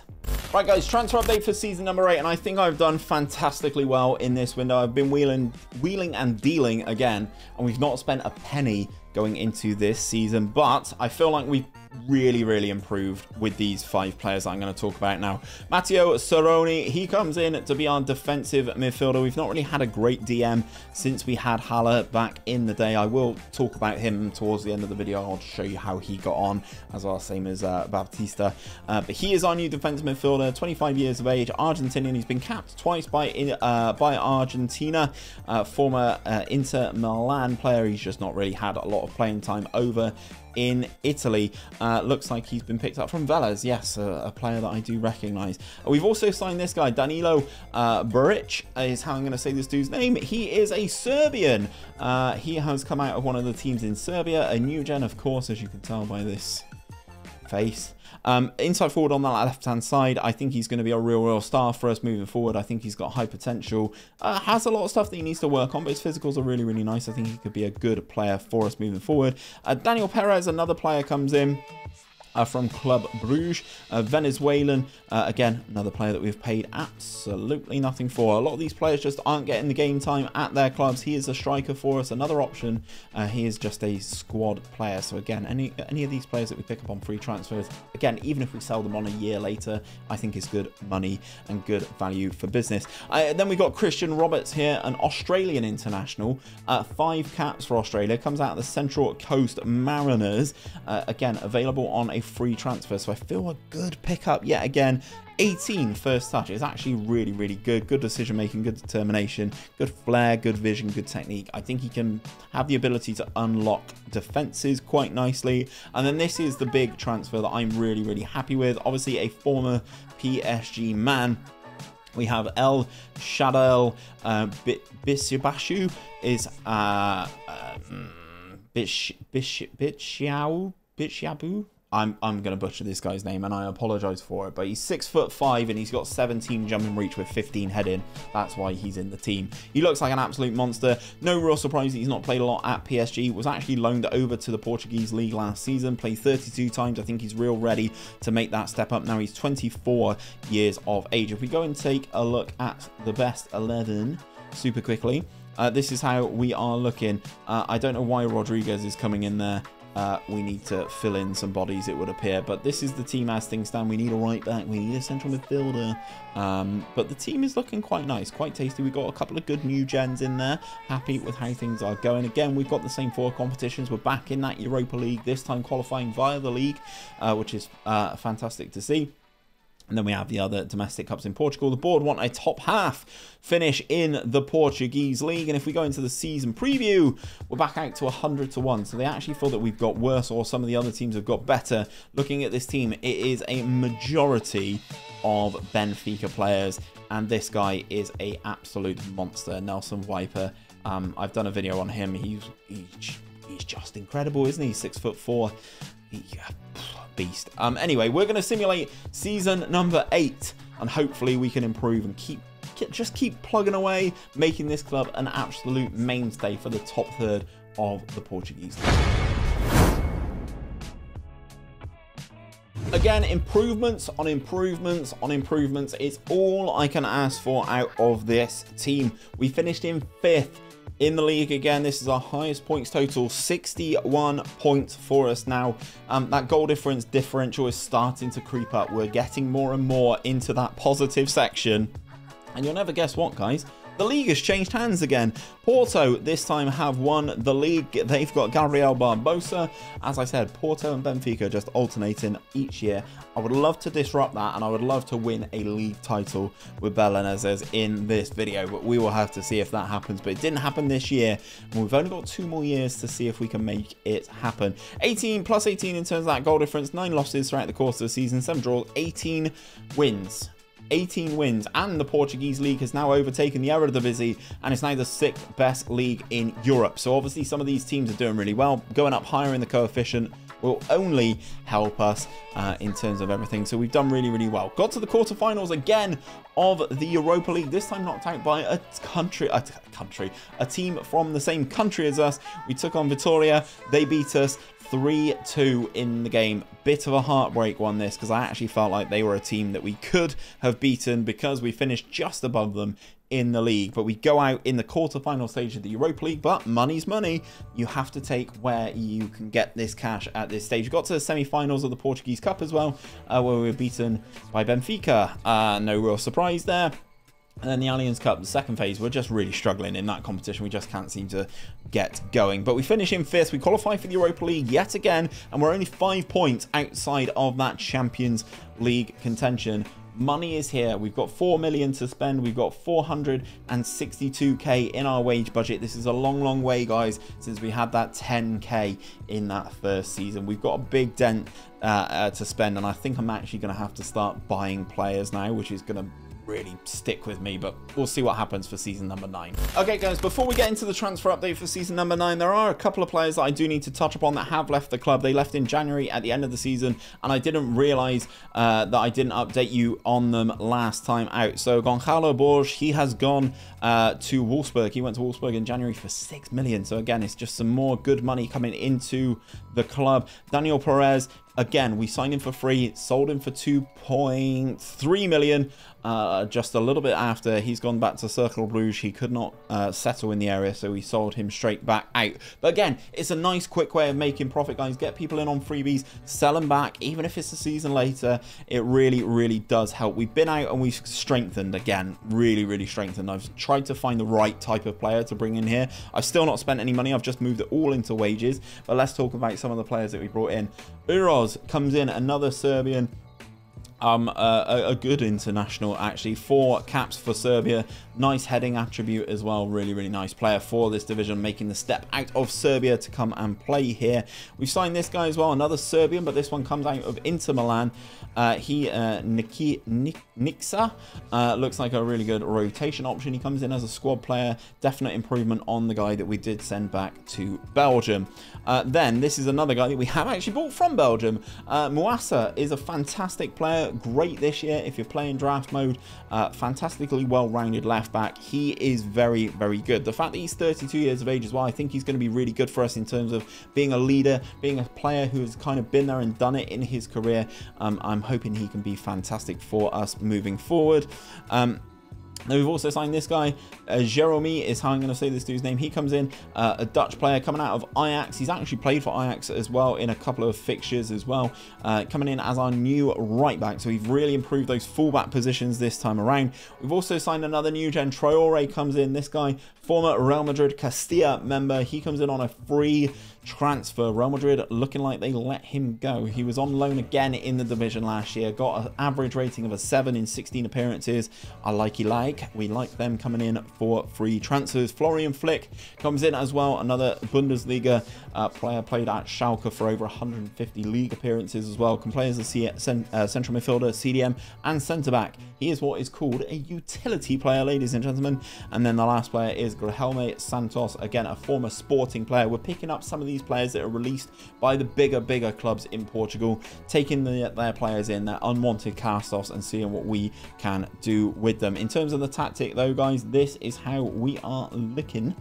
Right guys, transfer update for season number 8 and I think I've done fantastically well in this window. I've been wheeling, wheeling and dealing again and we've not spent a penny going into this season but I feel like we've really, really improved with these five players I'm going to talk about now. Matteo Cerrone, he comes in to be our defensive midfielder. We've not really had a great DM since we had Haller back in the day. I will talk about him towards the end of the video. I'll show you how he got on as well, same as uh, Baptista. Uh, but he is our new defensive midfielder, 25 years of age, Argentinian. He's been capped twice by uh, by Argentina, uh, former uh, Inter Milan player. He's just not really had a lot of playing time over in Italy. Uh, looks like he's been picked up from Velez. Yes, a, a player that I do recognise. We've also signed this guy, Danilo uh, Buric, is how I'm going to say this dude's name. He is a Serbian. Uh, he has come out of one of the teams in Serbia, a new gen, of course, as you can tell by this face. Um, inside forward on that left-hand side, I think he's going to be a real, real star for us moving forward. I think he's got high potential. Uh, has a lot of stuff that he needs to work on, but his physicals are really, really nice. I think he could be a good player for us moving forward. Uh, Daniel Perez, another player, comes in from Club Bruges. Uh, Venezuelan, uh, again, another player that we've paid absolutely nothing for. A lot of these players just aren't getting the game time at their clubs. He is a striker for us, another option. Uh, he is just a squad player. So again, any any of these players that we pick up on free transfers, again, even if we sell them on a year later, I think is good money and good value for business. Uh, then we've got Christian Roberts here, an Australian international. Uh, five caps for Australia. Comes out of the Central Coast Mariners. again, available on a free transfer. So I feel a good pickup yet again. 18 first touch is actually really, really good. Good decision making, good determination, good flair, good vision, good technique. I think he can have the ability to unlock defenses quite nicely. And then this is the big transfer that I'm really, really happy with. Obviously, a former PSG man we have El Chadaille uh, is uh, uh, Bish Bish Bichiao Bichiabu I'm, I'm going to butcher this guy's name and I apologize for it, but he's six foot five and he's got 17 jumping reach with 15 head in. That's why he's in the team. He looks like an absolute monster. No real surprise that he's not played a lot at PSG. Was actually loaned over to the Portuguese league last season. Played 32 times. I think he's real ready to make that step up. Now he's 24 years of age. If we go and take a look at the best 11 super quickly. Uh, this is how we are looking. Uh, I don't know why Rodriguez is coming in there uh, we need to fill in some bodies, it would appear. But this is the team as things stand. We need a right back, we need a central midfielder. Um, but the team is looking quite nice, quite tasty. We've got a couple of good new gens in there. Happy with how things are going. Again, we've got the same four competitions. We're back in that Europa League, this time qualifying via the league, uh, which is uh, fantastic to see. And then we have the other domestic cups in Portugal. The board want a top half finish in the Portuguese league. And if we go into the season preview, we're back out to 100 to 1. So they actually feel that we've got worse or some of the other teams have got better. Looking at this team, it is a majority of Benfica players. And this guy is a absolute monster, Nelson Wiper. Um, I've done a video on him. He's, he's, he's just incredible, isn't he? Six foot four. He, beast. Um, anyway, we're going to simulate season number eight, and hopefully we can improve and keep just keep plugging away, making this club an absolute mainstay for the top third of the Portuguese Again, improvements on improvements on improvements. It's all I can ask for out of this team. We finished in fifth in the league again. This is our highest points total, 61 points for us now. Um, that goal difference differential is starting to creep up. We're getting more and more into that positive section. And you'll never guess what, guys. The league has changed hands again. Porto this time have won the league. They've got Gabriel Barbosa. As I said, Porto and Benfica just alternating each year. I would love to disrupt that and I would love to win a league title with Belenenses in this video, but we will have to see if that happens. But it didn't happen this year, and we've only got two more years to see if we can make it happen. 18 plus 18 in terms of that goal difference, 9 losses throughout the course of the season, 7 draws, 18 wins. 18 wins, and the Portuguese league has now overtaken the Eredivisie and is now the sixth best league in Europe. So obviously some of these teams are doing really well. Going up higher in the coefficient will only help us uh, in terms of everything. So we've done really, really well. Got to the quarterfinals again of the Europa League. This time knocked out by a country, a country, a team from the same country as us. We took on Vitoria. They beat us 3-2 in the game. Bit of a heartbreak one this because I actually felt like they were a team that we could have beaten because we finished just above them in the league. But we go out in the quarter-final stage of the Europa League, but money's money. You have to take where you can get this cash at this stage. We got to the semi-finals of the Portuguese Cup as well, uh, where we were beaten by Benfica. Uh, no real surprise there. And then the Allianz Cup, the second phase, we're just really struggling in that competition. We just can't seem to get going. But we finish in fifth. We qualify for the Europa League yet again, and we're only five points outside of that Champions League contention. Money is here. We've got 4 million to spend. We've got 462k in our wage budget. This is a long, long way, guys, since we had that 10k in that first season. We've got a big dent uh, uh, to spend, and I think I'm actually going to have to start buying players now, which is going to really stick with me, but we'll see what happens for season number nine. Okay, guys, before we get into the transfer update for season number nine, there are a couple of players that I do need to touch upon that have left the club. They left in January at the end of the season, and I didn't realize uh, that I didn't update you on them last time out. So Gonzalo Borges, he has gone uh, to Wolfsburg. He went to Wolfsburg in January for six million. So again, it's just some more good money coming into the club. Daniel Perez, again, we signed him for free, sold him for 2.3 million uh, just a little bit after he's gone back to Cercle Bruges. He could not uh, settle in the area, so we sold him straight back out. But again, it's a nice, quick way of making profit, guys. Get people in on freebies, sell them back, even if it's a season later. It really, really does help. We've been out and we've strengthened again, really, really strengthened. I've tried to find the right type of player to bring in here. I've still not spent any money. I've just moved it all into wages. But let's talk about some of the players that we brought in. Uroz comes in, another Serbian um, a, a, good international actually. Four caps for Serbia. Nice heading attribute as well. Really, really nice player for this division, making the step out of Serbia to come and play here. We've signed this guy as well, another Serbian, but this one comes out of Inter Milan. Uh, he, uh, Niki, Nik, Nixa, uh, looks like a really good rotation option. He comes in as a squad player. Definite improvement on the guy that we did send back to Belgium. Uh, then, this is another guy that we have actually bought from Belgium. Uh, is a fantastic player great this year if you're playing draft mode. Uh, fantastically well-rounded left back. He is very, very good. The fact that he's 32 years of age as well, I think he's going to be really good for us in terms of being a leader, being a player who has kind of been there and done it in his career. Um, I'm hoping he can be fantastic for us moving forward. Um, now we've also signed this guy, uh, Jeremy is how I'm going to say this dude's name. He comes in, uh, a Dutch player coming out of Ajax. He's actually played for Ajax as well in a couple of fixtures as well. Uh, coming in as our new right back. So we've really improved those fullback positions this time around. We've also signed another new gen. Traore comes in. This guy, former Real Madrid Castilla member. He comes in on a free transfer. Real Madrid looking like they let him go. He was on loan again in the division last year. Got an average rating of a 7 in 16 appearances. I like he like. We like them coming in for free transfers. Florian Flick comes in as well. Another Bundesliga uh, player. Played at Schalke for over 150 league appearances as well. Can play as a C uh, central midfielder, CDM and centre back. He is what is called a utility player, ladies and gentlemen. And then the last player is Guilherme Santos. Again, a former sporting player. We're picking up some of these these players that are released by the bigger, bigger clubs in Portugal, taking the, their players in, their unwanted cast-offs, and seeing what we can do with them. In terms of the tactic, though, guys, this is how we are looking.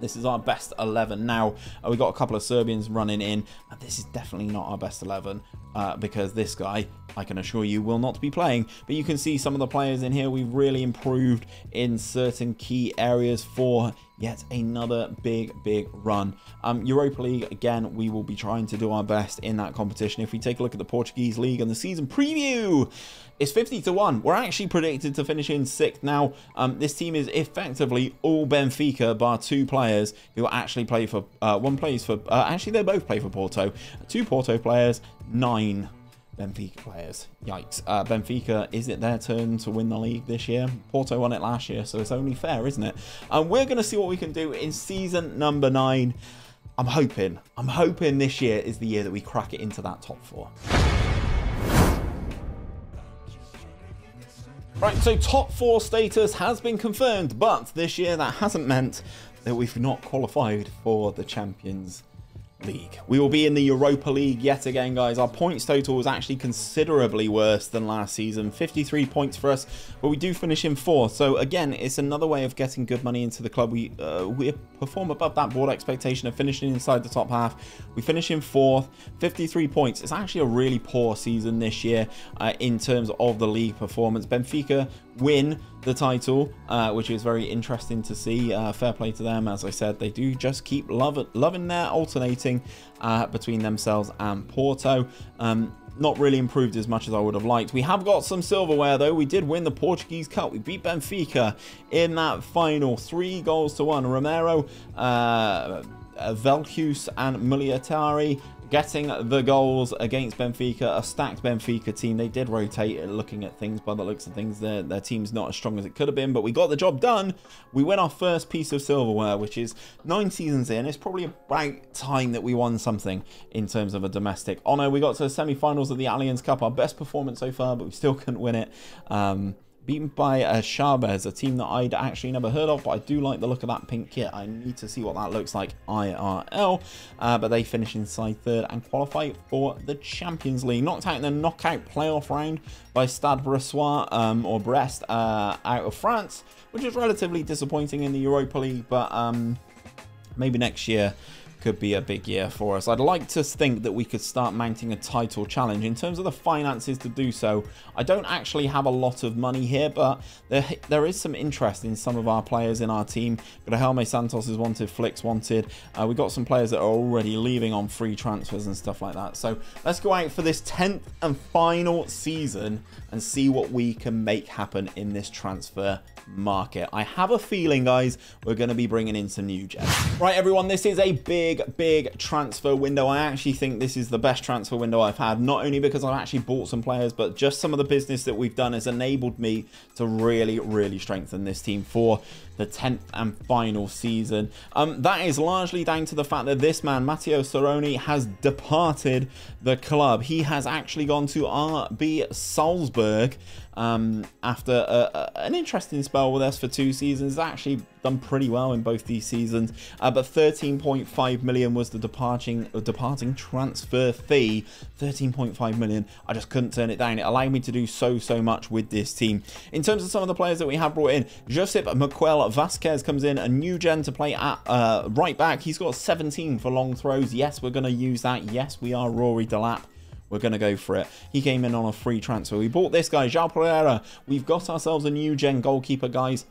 This is our best 11 now. Uh, we got a couple of Serbians running in. And this is definitely not our best 11 uh, because this guy, I can assure you, will not be playing. But you can see some of the players in here. We've really improved in certain key areas for yet another big, big run. Um, Europa League, again, we will be trying to do our best in that competition. If we take a look at the Portuguese League and the season preview, it's 50 to 1. We're actually predicted to finish in sixth now. Um, this team is effectively all Benfica, bar two players who actually play for, uh, one plays for, uh, actually they both play for Porto. Two Porto players, nine Benfica players. Yikes. Uh, Benfica, is it their turn to win the league this year? Porto won it last year, so it's only fair, isn't it? And we're going to see what we can do in season number nine. I'm hoping, I'm hoping this year is the year that we crack it into that top four. Right, so top four status has been confirmed, but this year that hasn't meant that we've not qualified for the Champions League. We will be in the Europa League yet again, guys. Our points total was actually considerably worse than last season. 53 points for us, but we do finish in fourth. So again, it's another way of getting good money into the club. We uh, we perform above that board expectation of finishing inside the top half. We finish in fourth, 53 points. It's actually a really poor season this year uh, in terms of the league performance. Benfica win the title, uh, which is very interesting to see. Uh, fair play to them. As I said, they do just keep love, loving their alternating uh, between themselves and Porto. Um, not really improved as much as I would have liked. We have got some silverware though. We did win the Portuguese Cup. We beat Benfica in that final, three goals to one. Romero, uh, Velkus and Muliatari getting the goals against Benfica, a stacked Benfica team. They did rotate looking at things by the looks of things. Their, their team's not as strong as it could have been, but we got the job done. We win our first piece of silverware, which is nine seasons in. It's probably about time that we won something in terms of a domestic honour. We got to the semi-finals of the Allianz Cup, our best performance so far, but we still <laughs> couldn't win it. Um, beaten by uh, Chaves, a team that I'd actually never heard of, but I do like the look of that pink kit. I need to see what that looks like IRL, uh, but they finish inside third and qualify for the Champions League. Knocked out in the knockout playoff round by Stade Brestois, um, or Brest, uh, out of France, which is relatively disappointing in the Europa League, but um, maybe next year could be a big year for us. I'd like to think that we could start mounting a title challenge. In terms of the finances to do so, I don't actually have a lot of money here, but there, there is some interest in some of our players in our team. Helme Santos is wanted, Flicks wanted. Uh, we got some players that are already leaving on free transfers and stuff like that. So let's go out for this 10th and final season and see what we can make happen in this transfer market. I have a feeling, guys, we're going to be bringing in some new gems. Right, everyone, this is a big, big big transfer window. I actually think this is the best transfer window I've had, not only because I've actually bought some players, but just some of the business that we've done has enabled me to really, really strengthen this team for the 10th and final season. Um, that is largely down to the fact that this man, Matteo Soroni, has departed the club. He has actually gone to RB Salzburg um, after a, a, an interesting spell with us for two seasons. Actually done pretty well in both these seasons, uh, but 13.5 million was the departing uh, departing transfer fee. 13.5 million. I just couldn't turn it down. It allowed me to do so so much with this team. In terms of some of the players that we have brought in, Josip Miquel Vasquez comes in, a new gen to play at uh, right back. He's got 17 for long throws. Yes, we're going to use that. Yes, we are Rory Delap. We're going to go for it. He came in on a free transfer. We bought this guy, João Pereira. We've got ourselves a new gen goalkeeper, guys.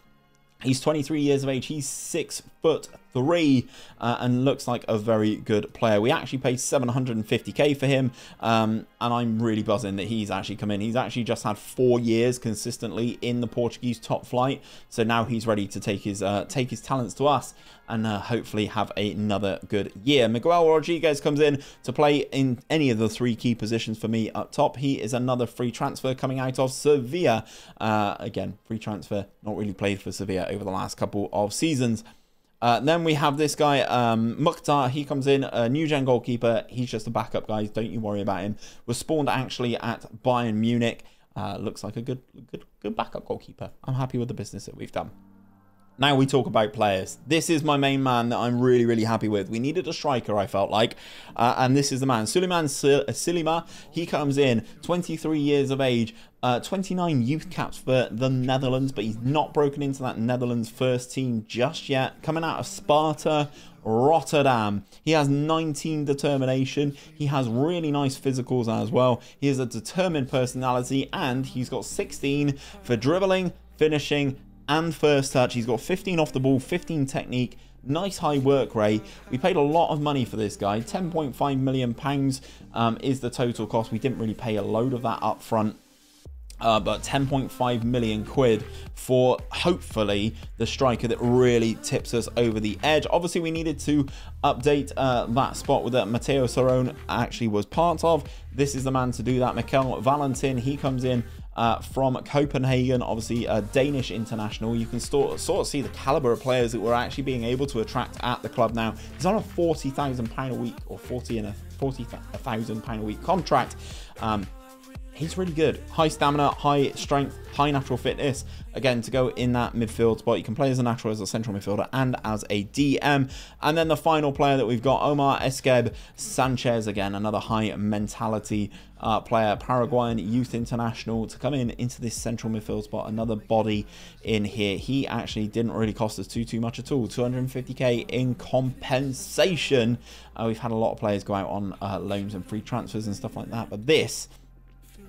He's 23 years of age. He's six foot three uh, and looks like a very good player. We actually paid 750k for him, um, and I'm really buzzing that he's actually come in. He's actually just had four years consistently in the Portuguese top flight, so now he's ready to take his uh, take his talents to us and uh, hopefully have another good year. Miguel Rodriguez comes in to play in any of the three key positions for me up top. He is another free transfer coming out of Sevilla. Uh, again, free transfer, not really played for Sevilla over the last couple of seasons. Uh, then we have this guy, um, Mukhtar. He comes in, a new gen goalkeeper. He's just a backup, guys. Don't you worry about him. Was spawned actually at Bayern Munich. Uh, looks like a good, good, good backup goalkeeper. I'm happy with the business that we've done. Now we talk about players. This is my main man that I'm really, really happy with. We needed a striker, I felt like, uh, and this is the man. Suleiman Silima, he comes in, 23 years of age, uh, 29 youth caps for the Netherlands, but he's not broken into that Netherlands first team just yet. Coming out of Sparta, Rotterdam. He has 19 determination. He has really nice physicals as well. He has a determined personality and he's got 16 for dribbling, finishing, and first touch. He's got 15 off the ball, 15 technique, nice high work rate. We paid a lot of money for this guy. 10.5 million pounds um, is the total cost. We didn't really pay a load of that up front. Uh, but 10.5 million quid for hopefully the striker that really tips us over the edge. Obviously, we needed to update uh, that spot with that Matteo Sarone actually was part of. This is the man to do that. Mikel Valentin, he comes in uh, from Copenhagen, obviously a Danish international. You can sort, sort of see the caliber of players that we're actually being able to attract at the club now. He's on a £40,000 a week or 40 and a £40,000 a week contract. Um, he's really good. High stamina, high strength, high natural fitness. Again, to go in that midfield spot, you can play as a natural, as a central midfielder, and as a DM. And then the final player that we've got, Omar Eskeb Sanchez. Again, another high mentality uh, player, Paraguayan youth international, to come in into this central midfield spot. Another body in here. He actually didn't really cost us too too much at all. 250k in compensation. Uh, we've had a lot of players go out on uh, loans and free transfers and stuff like that, but this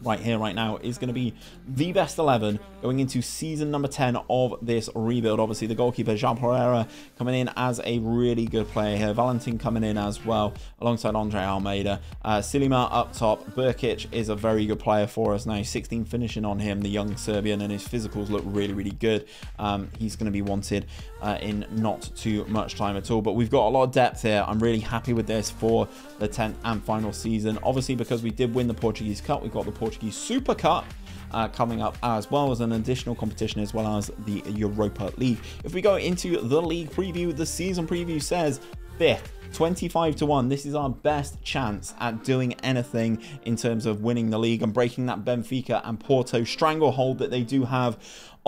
right here, right now, is going to be the best 11 going into season number 10 of this rebuild. Obviously, the goalkeeper, Jean Pereira, coming in as a really good player here. Valentin coming in as well, alongside Andre Almeida. Uh, Silima up top. Burkic is a very good player for us now. 16 finishing on him, the young Serbian, and his physicals look really, really good. Um, he's going to be wanted uh, in not too much time at all. But we've got a lot of depth here. I'm really happy with this for the 10th and final season. Obviously, because we did win the Portuguese Cup, we've got the Portuguese Super Cup. Uh, coming up as well as an additional competition as well as the Europa League. If we go into the league preview, the season preview says fifth 25 to 1 this is our best chance at doing anything in terms of winning the league and breaking that benfica and porto stranglehold that they do have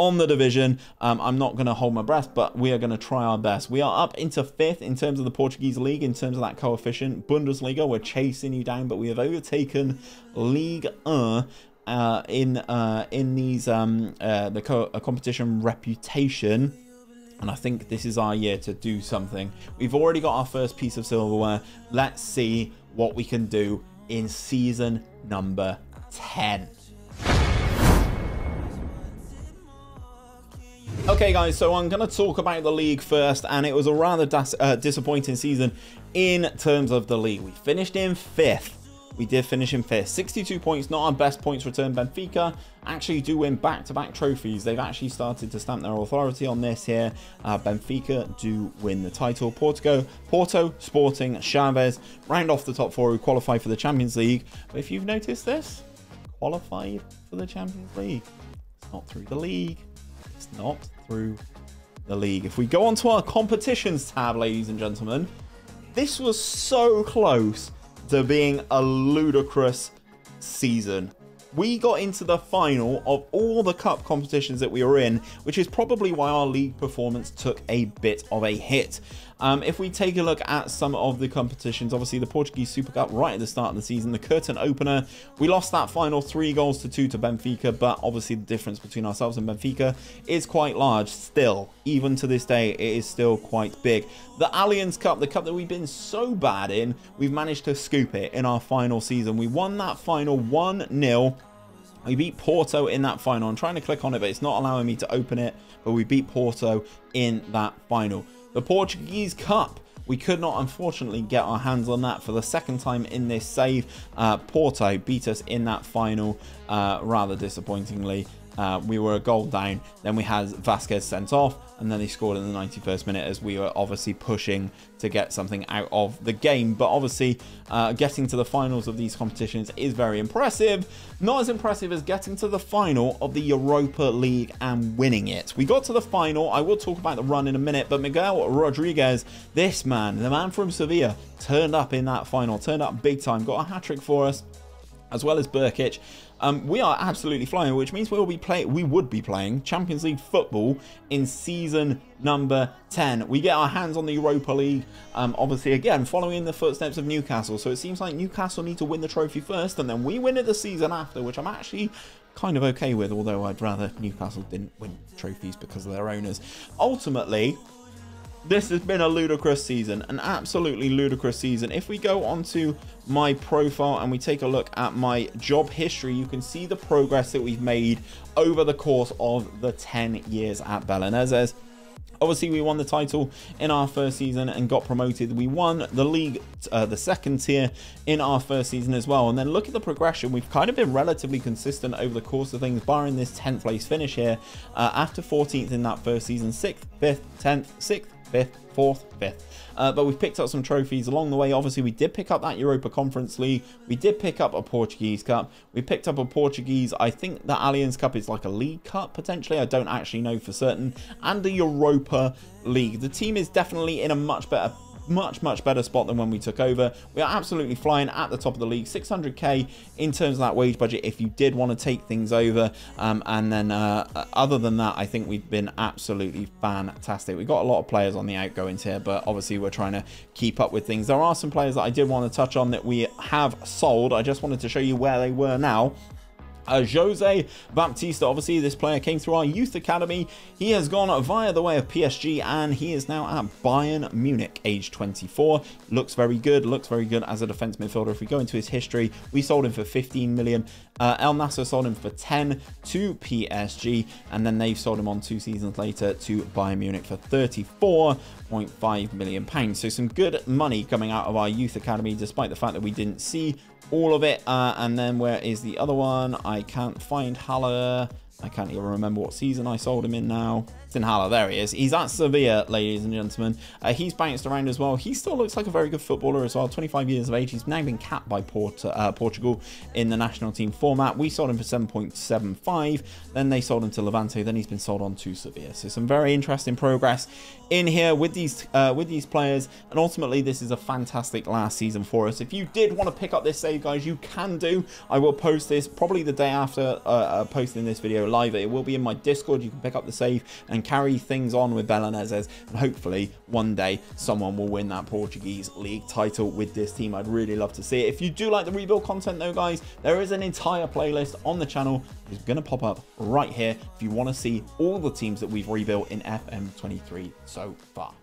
on the division. Um, I'm not going to hold my breath, but we are going to try our best. We are up into fifth in terms of the Portuguese league, in terms of that coefficient. Bundesliga, we're chasing you down, but we have overtaken League 1 uh, in uh, in these um, uh, the co competition reputation. And I think this is our year to do something. We've already got our first piece of silverware. Let's see what we can do in season number 10. Okay, guys, so I'm going to talk about the league first, and it was a rather uh, disappointing season in terms of the league. We finished in fifth. We did finish in fifth. 62 points, not our best points return. Benfica actually do win back-to-back -back trophies. They've actually started to stamp their authority on this here. Uh, Benfica do win the title. Porto, Porto, Sporting, Chaves round off the top four who qualify for the Champions League. But if you've noticed this, qualified for the Champions League. It's not through the league. Not through the league. If we go on to our competitions tab, ladies and gentlemen, this was so close to being a ludicrous season. We got into the final of all the cup competitions that we were in, which is probably why our league performance took a bit of a hit. Um, if we take a look at some of the competitions, obviously the Portuguese Super Cup right at the start of the season, the curtain opener, we lost that final three goals to two to Benfica, but obviously the difference between ourselves and Benfica is quite large still. Even to this day, it is still quite big. The Allianz Cup, the cup that we've been so bad in, we've managed to scoop it in our final season. We won that final 1-0 we beat Porto in that final. I'm trying to click on it, but it's not allowing me to open it. But we beat Porto in that final. The Portuguese Cup. We could not, unfortunately, get our hands on that for the second time in this save. Uh, Porto beat us in that final, uh, rather disappointingly. Uh, we were a goal down. Then we had Vasquez sent off, and then he scored in the 91st minute as we were obviously pushing to get something out of the game. But obviously, uh, getting to the finals of these competitions is very impressive. Not as impressive as getting to the final of the Europa League and winning it. We got to the final. I will talk about the run in a minute, but Miguel Rodriguez, this man, the man from Sevilla, turned up in that final, turned up big time, got a hat trick for us as well as Burkic. Um, we are absolutely flying, which means we'll be play we would be playing Champions League football in season number 10. We get our hands on the Europa League, um, obviously again following in the footsteps of Newcastle. So it seems like Newcastle need to win the trophy first, and then we win it the season after, which I'm actually kind of okay with, although I'd rather Newcastle didn't win trophies because of their owners. Ultimately, this has been a ludicrous season, an absolutely ludicrous season. If we go onto my profile and we take a look at my job history, you can see the progress that we've made over the course of the 10 years at Belenenses. Obviously, we won the title in our first season and got promoted. We won the league, uh, the second tier in our first season as well. And then look at the progression. We've kind of been relatively consistent over the course of things, barring this 10th place finish here. Uh, after 14th in that first season, 6th, 5th, 10th, 6th, fifth, fourth, fifth. Uh, but we've picked up some trophies along the way. Obviously, we did pick up that Europa Conference League. We did pick up a Portuguese Cup. We picked up a Portuguese, I think the Allianz Cup is like a League Cup, potentially. I don't actually know for certain. And the Europa League. The team is definitely in a much better much, much better spot than when we took over. We are absolutely flying at the top of the league. 600k in terms of that wage budget if you did want to take things over. Um, and then uh, other than that, I think we've been absolutely fantastic. We've got a lot of players on the outgoings here, but obviously we're trying to keep up with things. There are some players that I did want to touch on that we have sold. I just wanted to show you where they were now. Uh, Jose Baptista, obviously this player came through our youth academy. He has gone via the way of PSG and he is now at Bayern Munich, age 24. Looks very good, looks very good as a defense midfielder. If we go into his history, we sold him for 15 million. Uh, Al Nassr sold him for 10 to PSG and then they've sold him on two seasons later to Bayern Munich for 34.5 million pounds. So some good money coming out of our youth academy despite the fact that we didn't see all of it. Uh, and then where is the other one? I can't find Haller. I can't even remember what season I sold him in now. It's in Haller. There he is. He's at Sevilla, ladies and gentlemen. Uh, he's bounced around as well. He still looks like a very good footballer as well. 25 years of age. He's now been capped by Port uh, Portugal in the national team format. We sold him for 7.75. Then they sold him to Levante. Then he's been sold on to Sevilla. So some very interesting progress in here with these uh, with these players. And ultimately, this is a fantastic last season for us. If you did want to pick up this save, guys, you can do. I will post this probably the day after uh, uh, posting this video live. It will be in my Discord. You can pick up the save and and carry things on with Belenenses. And hopefully one day someone will win that Portuguese league title with this team. I'd really love to see it. If you do like the rebuild content though, guys, there is an entire playlist on the channel. It's going to pop up right here if you want to see all the teams that we've rebuilt in FM23 so far.